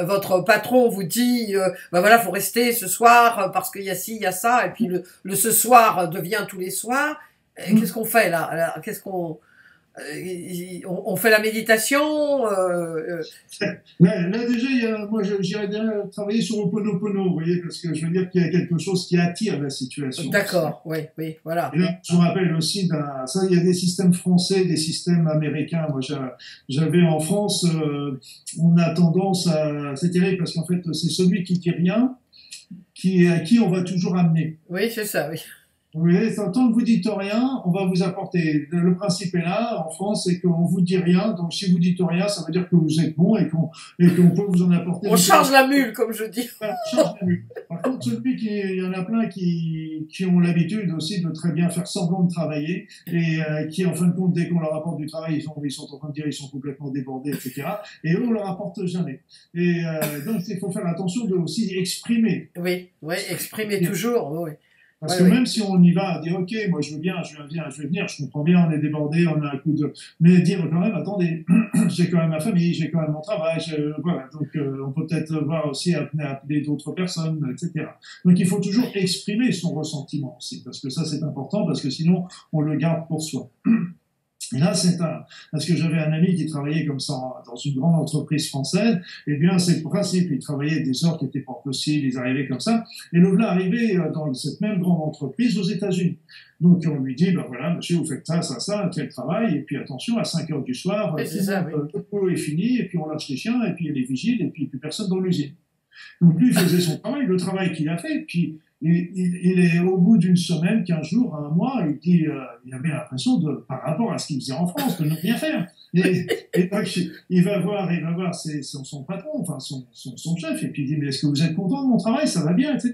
votre patron vous dit, ben voilà, faut rester ce soir parce qu'il y a ci, il y a ça, et puis le, le ce soir devient tous les soirs. Mmh. Qu'est-ce qu'on fait là? Qu'est-ce qu'on euh, on, fait la méditation. Euh, euh. Là, déjà, moi, j'irais travailler sur le ponopono, vous voyez, parce que je veux dire qu'il y a quelque chose qui attire la situation. D'accord, oui, oui, voilà. Et là, je me rappelle aussi, ça, il y a des systèmes français, des systèmes américains. Moi, j'avais en France, on a tendance à, c'est terrible parce qu'en fait, c'est celui qui dit rien, qui à qui on va toujours amener. Oui, c'est ça, oui. Oui, tant que vous dites rien, on va vous apporter. Le principe est là, en France, c'est qu'on vous dit rien. Donc, si vous dites rien, ça veut dire que vous êtes bon et qu'on qu'on peut vous en apporter. On charge la mule, comme je dis. on charge la mule. Par contre, celui qui, il y en a plein qui, qui ont l'habitude aussi de très bien faire semblant de travailler et euh, qui, en fin de compte, dès qu'on leur apporte du travail, ils sont, ils sont en train de dire ils sont complètement débordés, etc. Et eux, on leur apporte jamais. Et euh, donc, il faut faire attention de aussi exprimer. Oui, oui, exprimer toujours. Oui. Parce que même si on y va, dire ok, moi je veux bien, je viens, je vais venir, je comprends bien, on est débordé, on a un coup de, mais dire quand même, attendez, *clears throat* j'ai quand même ma famille, j'ai quand même mon travail, voilà, donc euh, on peut peut-être voir aussi appeler, appeler d'autres personnes, etc. Donc il faut toujours exprimer son ressentiment aussi, parce que ça c'est important, parce que sinon on le garde pour soi. *clears throat* Et là, c'est un, parce que j'avais un ami qui travaillait comme ça dans une grande entreprise française, et eh bien, c'est le principe, il travaillait des heures qui n'étaient pas possibles, ils arrivaient comme ça, et le voilà arrivé euh, dans cette même grande entreprise aux États-Unis. Donc, on lui dit, ben voilà, monsieur, vous faites ça, ça, ça, tel travail, et puis attention, à 5 heures du soir, euh, ça, le boulot est fini, et puis on lâche les chiens, et puis il y a les vigiles, et puis il n'y a plus personne dans l'usine. Donc, lui, il faisait son travail, le travail qu'il a fait, puis il, est au bout d'une semaine, quinze jours, un mois, il dit, euh, il avait l'impression de, par rapport à ce qu'il faisait en France, de ne rien faire. Et, *laughs* donc, il va voir, il va voir son, patron, enfin son, son, chef, et puis il dit, mais est-ce que vous êtes content de mon travail, ça va bien, etc.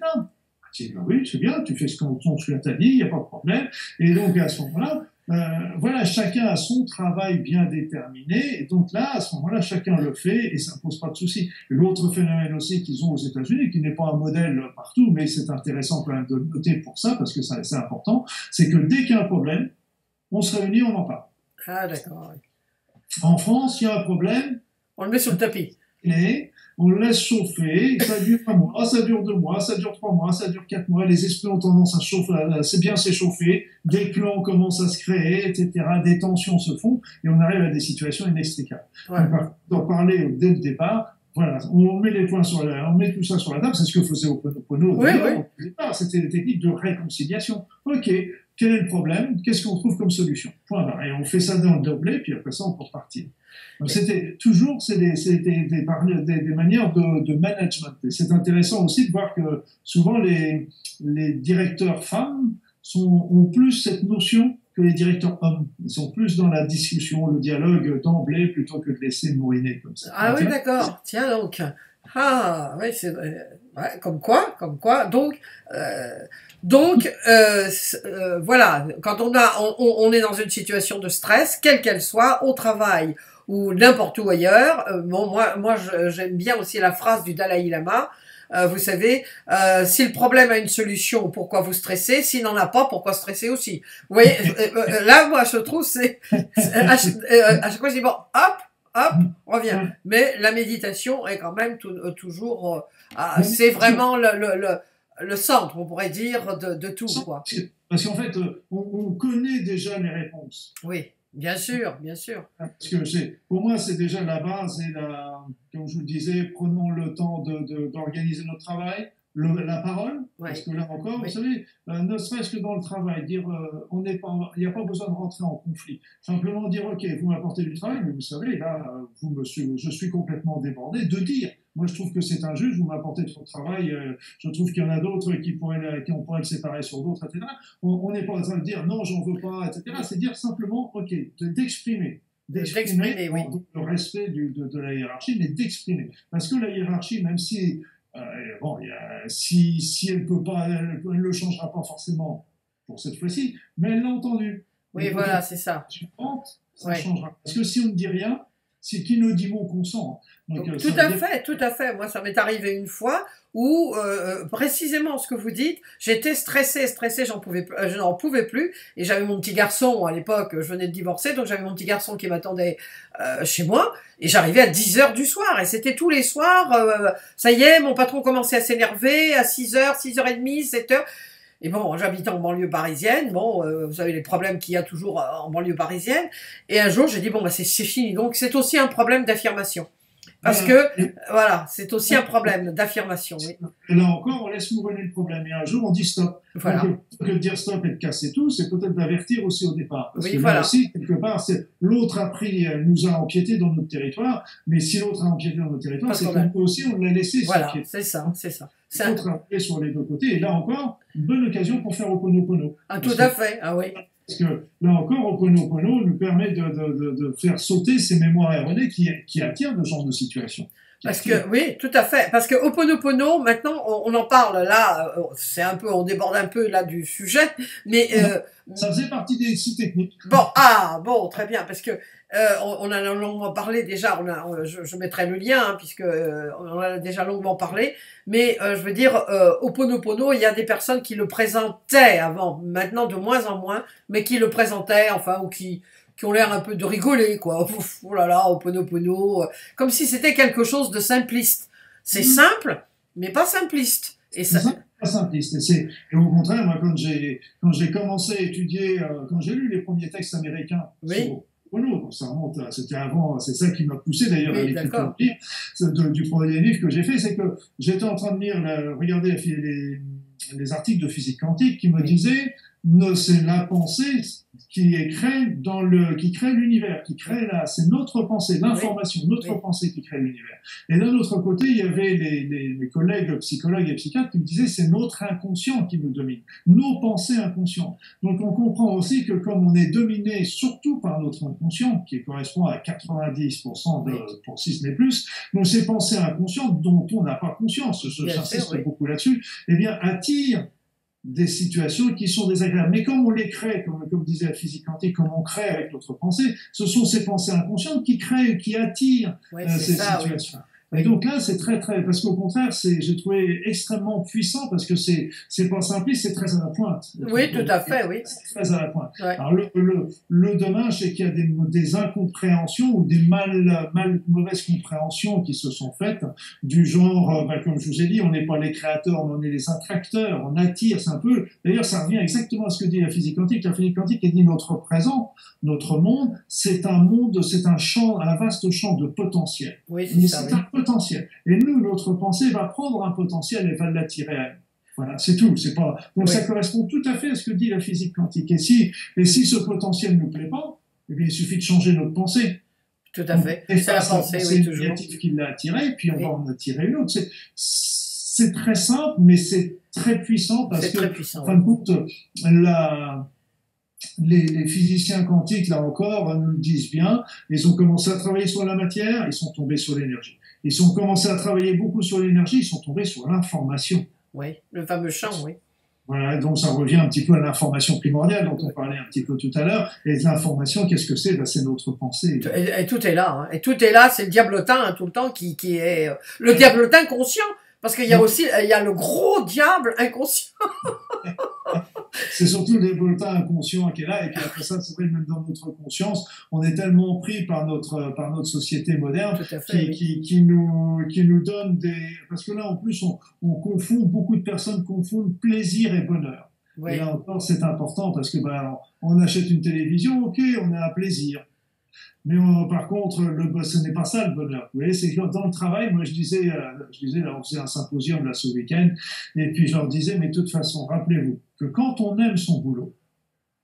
Il dit, ben oui, c'est bien, tu fais ce qu'on t'a dit, il n'y a pas de problème. Et donc, à ce moment-là, euh, voilà, chacun a son travail bien déterminé, et donc là, à ce moment-là, chacun le fait et ça ne pose pas de souci. L'autre phénomène aussi qu'ils ont aux États-Unis, qui n'est pas un modèle partout, mais c'est intéressant quand même de noter pour ça, parce que c'est important, c'est que dès qu'il y a un problème, on se réunit, on en parle. Ah, d'accord. En France, il y a un problème. On le met sur le tapis. Et on le laisse chauffer, ça dure un mois, ça dure deux mois, ça dure trois mois, ça dure quatre mois, les esprits ont tendance à chauffer, c'est bien s'échauffer, des clans commencent à se créer, etc., des tensions se font, et on arrive à des situations inextricables. Ouais. D'en parler dès le départ, voilà, on met les points sur la, on met tout ça sur la table, c'est ce que faisait Oponopono oui, oui. c'était des techniques de réconciliation. Ok, quel est le problème? Qu'est-ce qu'on trouve comme solution? Point barre. Et on fait ça dans le doublet, puis après ça, on peut repartir. C'était toujours c'est des, des, des, des, manières de, de management. C'est intéressant aussi de voir que souvent les, les directeurs femmes sont, ont plus cette notion que les directeurs hommes. Ils sont plus dans la discussion, le dialogue d'emblée plutôt que de laisser mouriner comme ça. Ah oui, d'accord. Tiens donc. Ah, oui, c'est ouais, comme quoi, comme quoi. Donc, euh, donc euh, euh, voilà, quand on a, on, on, est dans une situation de stress, quelle qu'elle soit, au travail ou n'importe où ailleurs. Euh, bon, moi, moi, j'aime bien aussi la phrase du Dalai Lama. Euh, vous savez, euh, si le problème a une solution, pourquoi vous stressez? S'il n'en a pas, pourquoi stresser aussi? Vous voyez, là, moi, je trouve, c'est à, chaque fois, je dis bon, hop, hop, on revient. Mais la méditation est quand même toujours, ah, c'est vraiment le, le, le, centre, on pourrait dire, de, de tout, quoi. Parce qu'en fait, on, on connaît déjà les réponses. Oui. Bien sûr, bien sûr. Parce que pour moi, c'est déjà la base et la, comme je vous le disais, prenons le temps d'organiser de, notre travail, la parole, parce que là encore, vous savez, euh, ne serait-ce que dans le travail, dire, euh, on n'est pas, il n'y a pas besoin de rentrer en conflit. Simplement dire, ok, vous m'apportez du travail, mais vous savez, là, vous me, je suis complètement débordé, de dire, moi, je trouve que c'est injuste, vous m'apportez trop de travail, euh, je trouve qu'il y en a d'autres qui pourraient, qui on pourrait le séparer sur d'autres, etc. On n'est pas en train de dire non, j'en veux pas, etc. C'est dire simplement, ok, d'exprimer. D'exprimer oui. le respect du, de, de, la hiérarchie, mais d'exprimer. Parce que la hiérarchie, même si, euh, bon, y a, si, si elle peut pas, elle ne le changera pas forcément pour cette fois-ci, mais elle l'a entendu. Oui, voilà, c'est ça. Ça changera. Parce que si on ne dit rien, c'est qu'inaudiment qu'on sent. Donc, euh, tout à fait, tout à fait. Moi, ça m'est arrivé une fois où, euh, précisément ce que vous dites, j'étais stressée, stressée, j'en pouvais, je n'en pouvais plus. Et j'avais mon petit garçon, à l'époque, je venais de divorcer, donc j'avais mon petit garçon qui m'attendait euh, chez moi. Et j'arrivais à 10 heures du soir. Et c'était tous les soirs, euh, ça y est, mon patron commençait à s'énerver à 6 heures, 6 heures et demie, 7 heures. Et bon, j'habitais en banlieue parisienne. Bon, euh, vous savez les problèmes qu'il y a toujours euh, en banlieue parisienne. Et un jour, j'ai dit bon, bah c'est fini. Donc c'est aussi un problème d'affirmation. Parce que, voilà, c'est aussi un problème d'affirmation. Oui. Et là encore, on laisse mourir le problème. Et un jour, on dit stop. Voilà. Donc, que dire stop et de casser tout, c'est peut-être d'avertir aussi au départ. Parce oui, que voilà. aussi, quelque part, c'est l'autre a pris, nous a empiété dans notre territoire. Mais si l'autre a empiété dans notre territoire, c'est que nous aussi, on l'a laissé Voilà, c'est ça, c'est ça. Il faut travailler sur les deux côtés. Et là encore, une bonne occasion pour faire Oponopono. Ah, tout à fait. Ah oui. Parce que là encore, Oponopono nous permet de, de, de, faire sauter ces mémoires erronées qui, qui attirent de ce genre de situation. Parce que oui, tout à fait. Parce que Oponopono, maintenant, on, en parle là. Euh, c'est un peu, on déborde un peu là du sujet, mais euh, ça faisait partie des sites techniques. Bon, ah bon, très bien, parce que euh, on, a longuement parlé déjà. On a, je, je, mettrai le lien hein, puisque euh, on en a déjà longuement parlé. Mais euh, je veux dire, euh, Oponopono, il y a des personnes qui le présentaient avant, maintenant de moins en moins, mais qui le présentaient, enfin, ou qui qui ont l'air un peu de rigoler, quoi. *laughs* oh là là, Oponopono, comme si c'était quelque chose de simpliste. C'est mmh. simple, mais pas simpliste. Et ça, pas simpliste. Et, au contraire, moi, quand j'ai, quand j'ai commencé à étudier, quand j'ai lu les premiers textes américains oui. sur Oponopono, ça remonte, c'était avant, c'est ça qui m'a poussé d'ailleurs à l'écriture du premier livre que j'ai fait, c'est que j'étais en train de lire, regarder les, les, articles de physique quantique qui me disaient, c'est la pensée qui est dans le, qui crée l'univers, qui crée là, c'est notre pensée, l'information, notre pensée qui crée l'univers. Et d'un autre côté, il y avait les, les, les, collègues psychologues et psychiatres qui me disaient c'est notre inconscient qui nous domine, nos pensées inconscientes. Donc on comprend aussi que comme on est dominé surtout par notre inconscient, qui correspond à 90% de, pour si ce n'est plus, donc ces pensées inconscientes dont on n'a pas conscience, j'insiste beaucoup là-dessus, eh bien attirent des situations qui sont désagréables. Mais comme on les crée, comme, comme disait la physique quantique, comme on crée avec notre pensée, ce sont ces pensées inconscientes qui créent, qui attirent euh, ces situations. Et donc là, c'est très, très, parce qu'au contraire, c'est, j'ai trouvé extrêmement puissant parce que c'est, c'est pas simpliste, c'est très à la pointe. Oui, tout à fait, oui. C'est très à la pointe. Alors, le, le, le dommage, c'est qu'il y a des, des incompréhensions ou des mal, mal, mauvaises compréhensions qui se sont faites du genre, bah, comme je vous ai dit, on n'est pas les créateurs, on est les attracteurs, on attire, c'est un peu, d'ailleurs, ça revient exactement à ce que dit la physique quantique. La physique quantique, elle dit notre présent, notre monde, c'est un monde, c'est un champ, un vaste champ de potentiel. Oui, c'est ça, oui potentiel. Et nous, notre pensée va prendre un potentiel et va l'attirer à elle. Voilà, c'est tout. C'est pas. Donc ça correspond tout à fait à ce que dit la physique quantique. Et si, et si ce potentiel ne nous plaît pas, eh bien, il suffit de changer notre pensée. Tout à fait. C'est la pensée, oui, toujours. qui l'a attiré, puis on va en attirer une autre. C'est très simple, mais c'est très puissant parce que, puissant, en fin de compte, la, les, les, physiciens quantiques, là encore, nous le disent bien, ils ont commencé à travailler sur la matière, ils sont tombés sur l'énergie. Ils ont commencé à travailler beaucoup sur l'énergie, ils sont tombés sur l'information. Oui, le fameux champ, oui. Voilà, donc ça revient un petit peu à l'information primordiale dont on parlait un petit peu tout à l'heure. Et l'information, qu'est-ce que c'est? Ben, C'est notre pensée. Et, tout est là. Hein. Et tout est là, c'est le diablotin hein, tout le temps qui, qui est... Euh, le diablotin conscient. Parce qu'il y a aussi il y a le gros diable inconscient. *laughs* c'est surtout le diablotin inconscient qui est là. Et puis après ça, c'est vrai, même dans notre conscience, on est tellement pris par notre, par notre société moderne qui, qui, qui, nous, qui nous donne des... Parce que là, en plus, on, on confond, beaucoup de personnes confondent plaisir et bonheur. Et là encore, c'est important parce que ben, on achète une télévision, ok, on a un plaisir. Mais euh, par contre, le, ce n'est pas ça le bonheur. Vous voyez, c'est que dans le travail, moi je disais, euh, je disais, là, on faisait un symposium là ce week-end, et puis je leur disais, mais de toute façon, rappelez-vous que quand on aime son boulot,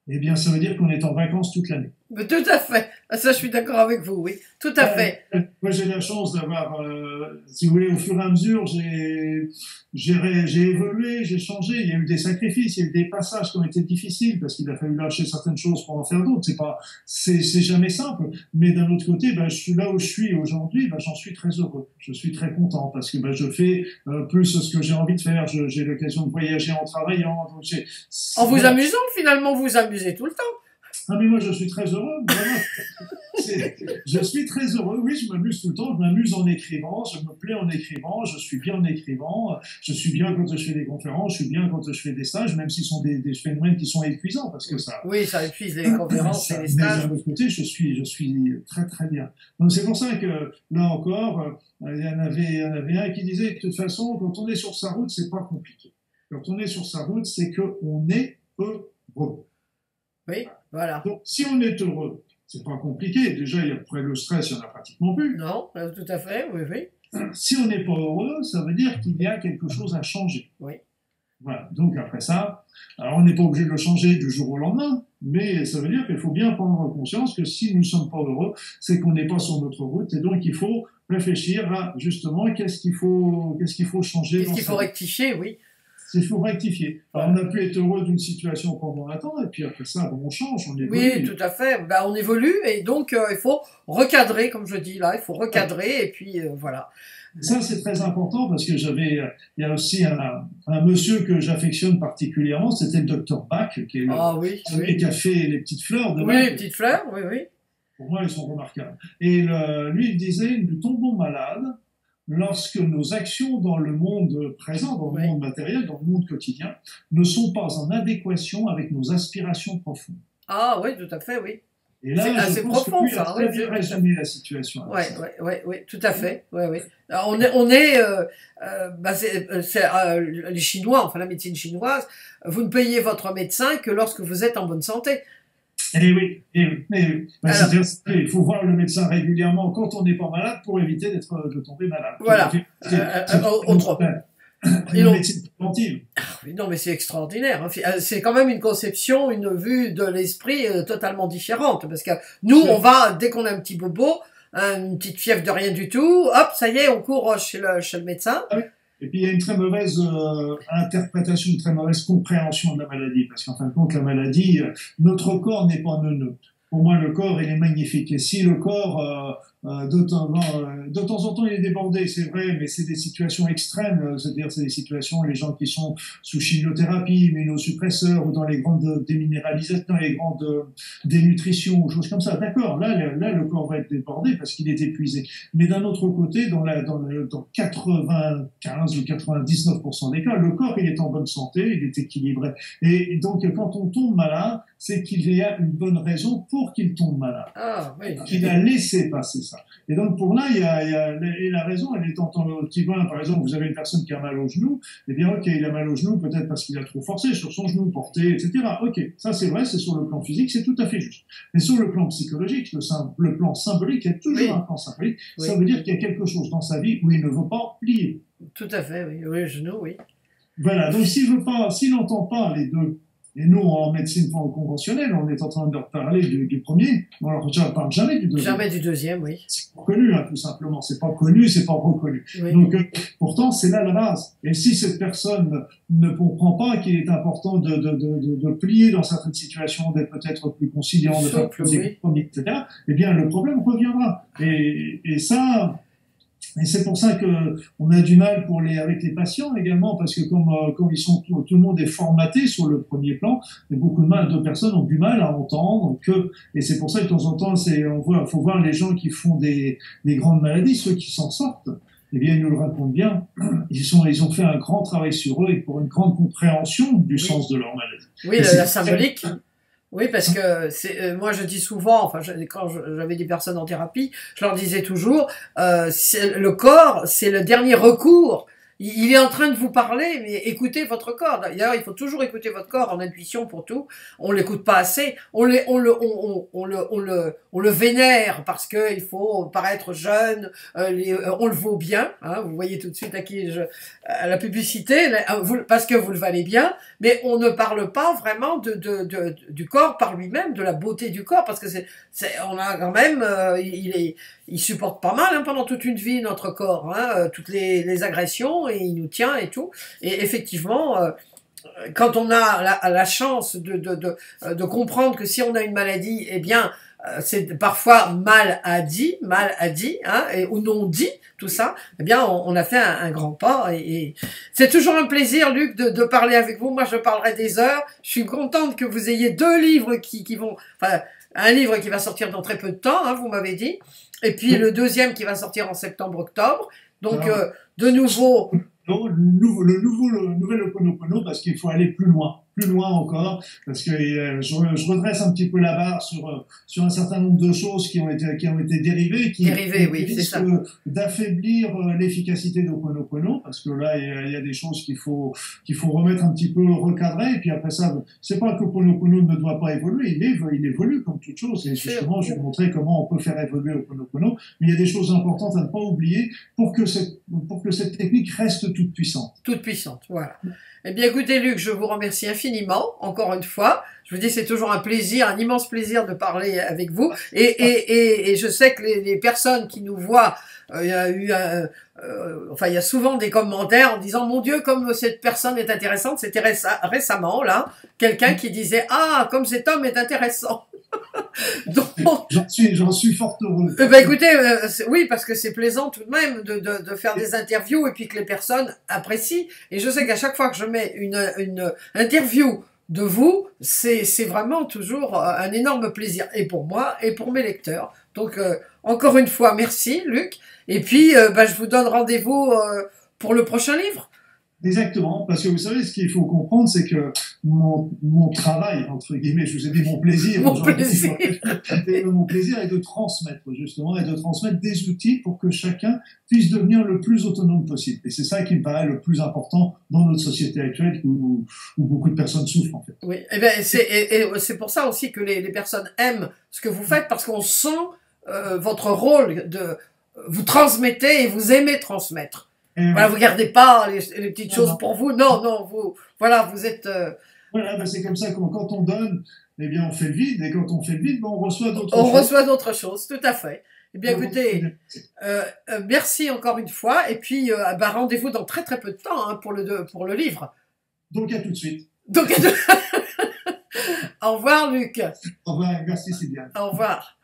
eh bien, ça veut dire qu'on est en vacances toute l'année. Tout à fait. Ah, ça, je suis d'accord avec vous, oui. Tout à fait. moi, j'ai la chance d'avoir, euh, si vous voulez, au fur et à mesure, j'ai, j'ai, évolué, j'ai changé. Il y a eu des sacrifices, il y a eu des passages qui ont été difficiles parce qu'il a fallu lâcher certaines choses pour en faire d'autres. C'est pas, c'est, c'est jamais simple. Mais d'un autre côté, ben, je suis là où je suis aujourd'hui, ben, j'en suis très heureux. Je suis très content parce que ben, je fais euh, plus ce que j'ai envie de faire. j'ai l'occasion de voyager en travaillant. en vous amusant, finalement, vous vous amusez tout le temps. Ah, mais moi, je suis très heureux. *laughs* je suis très heureux. Oui, je m'amuse tout le temps. Je m'amuse en écrivant. Je me plais en écrivant. Je suis bien en écrivant. Je suis bien quand je fais des conférences. Je suis bien quand je fais des stages, même s'ils sont des, des, phénomènes qui sont épuisants parce que ça. Oui, ça épuise les conférences et les stages. Mais d'un autre côté, je suis, je suis très très bien. Donc c'est pour ça que là encore, euh, il y en avait, il y en avait un qui disait que de toute façon, quand on est sur sa route, c'est pas compliqué. Quand on est sur sa route, c'est qu'on est heureux. Oui, voilà. Donc, si on est heureux, c'est pas compliqué. Déjà, il y a après le stress, il n'y en a pratiquement plus. Non, euh, tout à fait, oui, oui. Si on n'est pas heureux, ça veut dire qu'il y a quelque chose à changer. Oui. Voilà. Donc après ça, alors on n'est pas obligé de le changer du jour au lendemain, mais ça veut dire qu'il faut bien prendre conscience que si nous ne sommes pas heureux, c'est qu'on n'est pas sur notre route, et donc il faut réfléchir à justement qu'est-ce qu'il faut, qu'est-ce qu'il faut changer. Qu'est-ce qu'il faut rectifier, oui. Il faut rectifier. on a pu être heureux d'une situation pendant un temps, et puis après ça, on change, on évolue. Oui, tout à fait. Ben, on évolue, et donc euh, il faut recadrer, comme je dis là, il faut recadrer, et puis euh, voilà. Ça, c'est très important parce que j'avais, il y a aussi un, un monsieur que j'affectionne particulièrement, c'était le docteur Bach, qui est ah, oui, qui a fait les petites fleurs de Oui, les petites fleurs, oui, oui. Pour moi, elles sont remarquables. Et lui, il disait, nous tombons malades lorsque nos actions dans le monde présent, dans le monde matériel, dans le monde quotidien, ne sont pas en adéquation avec nos aspirations profondes. Ah oui, tout à fait, oui. Et là, c'est profond, ça. Oui, résumer la situation. Oui, oui, oui, oui, tout à fait. Oui, oui. on est, on est, euh, euh, bah c'est, euh, les Chinois, enfin la médecine chinoise, vous ne payez votre médecin que lorsque vous êtes en bonne santé. Eh oui, eh oui, eh oui. Bah, il faut voir le médecin régulièrement quand on n'est pas malade pour éviter d'être de tomber malade. Voilà. Autre. Une médecine préventive. Ah non, mais c'est extraordinaire. Hein. C'est quand même une conception, une vue de l'esprit totalement différente. Parce que nous, on va, dès qu'on a un petit bobo, une petite fièvre de rien du tout, hop, ça y est, on court chez le, chez le médecin. Ah et puis il y a une très mauvaise euh, interprétation, une très mauvaise compréhension de la maladie, parce qu'en fin de compte, la maladie, euh, notre corps n'est pas neuneux. Pour moi, le corps, il est magnifique. Et si le corps euh, de, temps, euh, de temps en temps, il est débordé, c'est vrai, mais c'est des situations extrêmes, euh, c'est-à-dire c'est des situations, les gens qui sont sous chimiothérapie, immunosuppresseurs, ou dans les grandes déminéralisations, les grandes dénutritions, ou choses comme ça. D'accord, là, là, le corps va être débordé parce qu'il est épuisé. Mais d'un autre côté, dans, la, dans, dans 95 ou 99% des cas, le corps, il est en bonne santé, il est équilibré. Et donc, quand on tombe malade, c'est qu'il y a une bonne raison pour qu'il tombe malade. Ah, oui. Qu'il a laissé passer ça. Et donc pour là, il y a, il y a et la raison, elle est en tant par exemple, vous avez une personne qui a mal au genou, eh bien ok, il a mal au genou peut-être parce qu'il a trop forcé sur son genou, porté, etc. Ok, ça c'est vrai, c'est sur le plan physique, c'est tout à fait juste. Mais sur le plan psychologique, le, le plan symbolique, il y a toujours un plan symbolique. Ça veut dire qu'il y a quelque chose dans sa vie où il ne veut pas plier. Tout à fait, oui, oui, le genou, oui. Voilà, donc s'il veut pas, s'il n'entend pas les deux et nous, en médecine conventionnelle, on est en train de reparler du, premier. On ne parle jamais du deuxième. Jamais du deuxième, oui. C'est pas connu, hein, tout simplement. C'est pas connu, c'est pas reconnu. Donc, euh, pourtant, c'est là la base. Et si cette personne ne comprend pas qu'il est important de, de, de, de, plier dans certaines situations, d'être peut-être plus conciliant, de faire plus oui. etc., eh bien, le problème reviendra. Et, et ça, et c'est pour ça que on a du mal pour les, avec les patients également, parce que comme, euh, comme ils sont tout, le monde est formaté sur le premier plan, et beaucoup de mal de personnes ont du mal à entendre que, et c'est pour ça que de temps en temps, c'est, on voit, faut voir les gens qui font des, des grandes maladies, ceux qui s'en sortent. Eh bien, ils nous le racontent bien. Ils sont, ils ont fait un grand travail sur eux et pour une grande compréhension du sens de leur maladie. Oui, la, la symbolique. Oui, parce que c'est euh, moi je dis souvent, enfin quand j'avais des personnes en thérapie, je leur disais toujours, euh, le corps c'est le dernier recours il est en train de vous parler, mais écoutez votre corps. D'ailleurs, il faut toujours écouter votre corps en intuition pour tout. On l'écoute pas assez. On, le, on, le, on, on, le, on, le, on le vénère parce que il faut paraître jeune. Euh, euh, on le vaut bien. Hein, vous voyez tout de suite à qui je à la publicité, euh, parce que vous le valez bien. Mais on ne parle pas vraiment de, de, de du corps par lui-même, de la beauté du corps, parce que c'est, on a quand même, il est, il supporte pas mal hein, pendant toute une vie notre corps, hein, toutes les, les agressions et il nous tient et tout. Et effectivement, euh, quand on a la, chance de, de, de, comprendre que si on a une maladie, eh bien, euh, c'est parfois mal à dit, mal à dit, hein, et, ou non dit, tout ça, eh bien, on, on a fait un, un grand pas. Et, et c'est toujours un plaisir, Luc, de, de, parler avec vous. Moi, je parlerai des heures. Je suis contente que vous ayez deux livres qui, qui vont, enfin, un livre qui va sortir dans très peu de temps, hein, vous m'avez dit, et puis le deuxième qui va sortir en septembre-octobre. Donc, euh, de nouveau. Non, le nouveau, le nouveau, le nouvel Oponopono, parce qu'il faut aller plus loin plus loin encore, parce que euh, je, je, redresse un petit peu la barre sur euh, sur un certain nombre de choses qui ont été qui ont été dérivées, qui, oui, risquent d'affaiblir euh, l'efficacité d'Oponopono, parce que là il y, a, des choses qu'il faut qu'il faut remettre un petit peu recadrer, et puis après ça, c'est pas que Oponopono ne doit pas évoluer, il évolue, il évolue comme toute chose, et justement je vais montrer comment on peut faire évoluer Oponopono, mais il y a des choses importantes à ne pas oublier pour que cette pour que cette technique reste toute puissante. Toute puissante, voilà. Eh bien, écoutez, Luc, je vous remercie infiniment, encore une fois. Je vous dis, c'est toujours un plaisir, un immense plaisir de parler avec vous. Et, et, et, et je sais que les, les, personnes qui nous voient, euh, il y a eu, euh, euh, enfin, il y a souvent des commentaires en disant, mon Dieu, comme cette personne est intéressante. C'était récemment, là, quelqu'un qui disait, ah, comme cet homme est intéressant. *laughs* Donc, j'en suis, j'en suis fort heureux. Ben, écoutez, euh, oui, parce que c'est plaisant tout de même de, de, de, faire des interviews et puis que les personnes apprécient. Et je sais qu'à chaque fois que je mets une, une interview de vous, c'est, c'est vraiment toujours euh, un énorme plaisir, et pour moi, et pour mes lecteurs. Donc, euh, encore une fois, merci, Luc. Et puis, ben, je vous donne rendez-vous pour le prochain livre. Exactement, parce que vous savez, ce qu'il faut comprendre, c'est que mon, mon travail, entre guillemets, je vous ai dit mon plaisir, mon plaisir. *laughs* mon plaisir est de transmettre, justement, et de transmettre des outils pour que chacun puisse devenir le plus autonome possible. Et c'est ça qui me paraît le plus important dans notre société actuelle où, où beaucoup de personnes souffrent, en fait. Oui, et ben, c'est, et, et c'est pour ça aussi que les, les, personnes aiment ce que vous faites, parce qu'on sent euh, votre rôle de... Vous transmettez et vous aimez transmettre. Voilà, vous gardez pas les, les petites choses non. pour vous. Non, non, vous, voilà, vous êtes. Euh... Voilà, ben c'est comme ça que quand on donne, eh bien, on fait le vide, et quand on fait le vide, ben on reçoit d'autres choses. On reçoit d'autres choses, tout à fait. Eh bien, écoutez, euh, euh, merci encore une fois, et puis euh, bah, rendez-vous dans très très peu de temps hein, pour le pour le livre. Donc à tout de suite. Donc à tout... *laughs* Au revoir, Luc. Au revoir, merci Sylviane. Au revoir.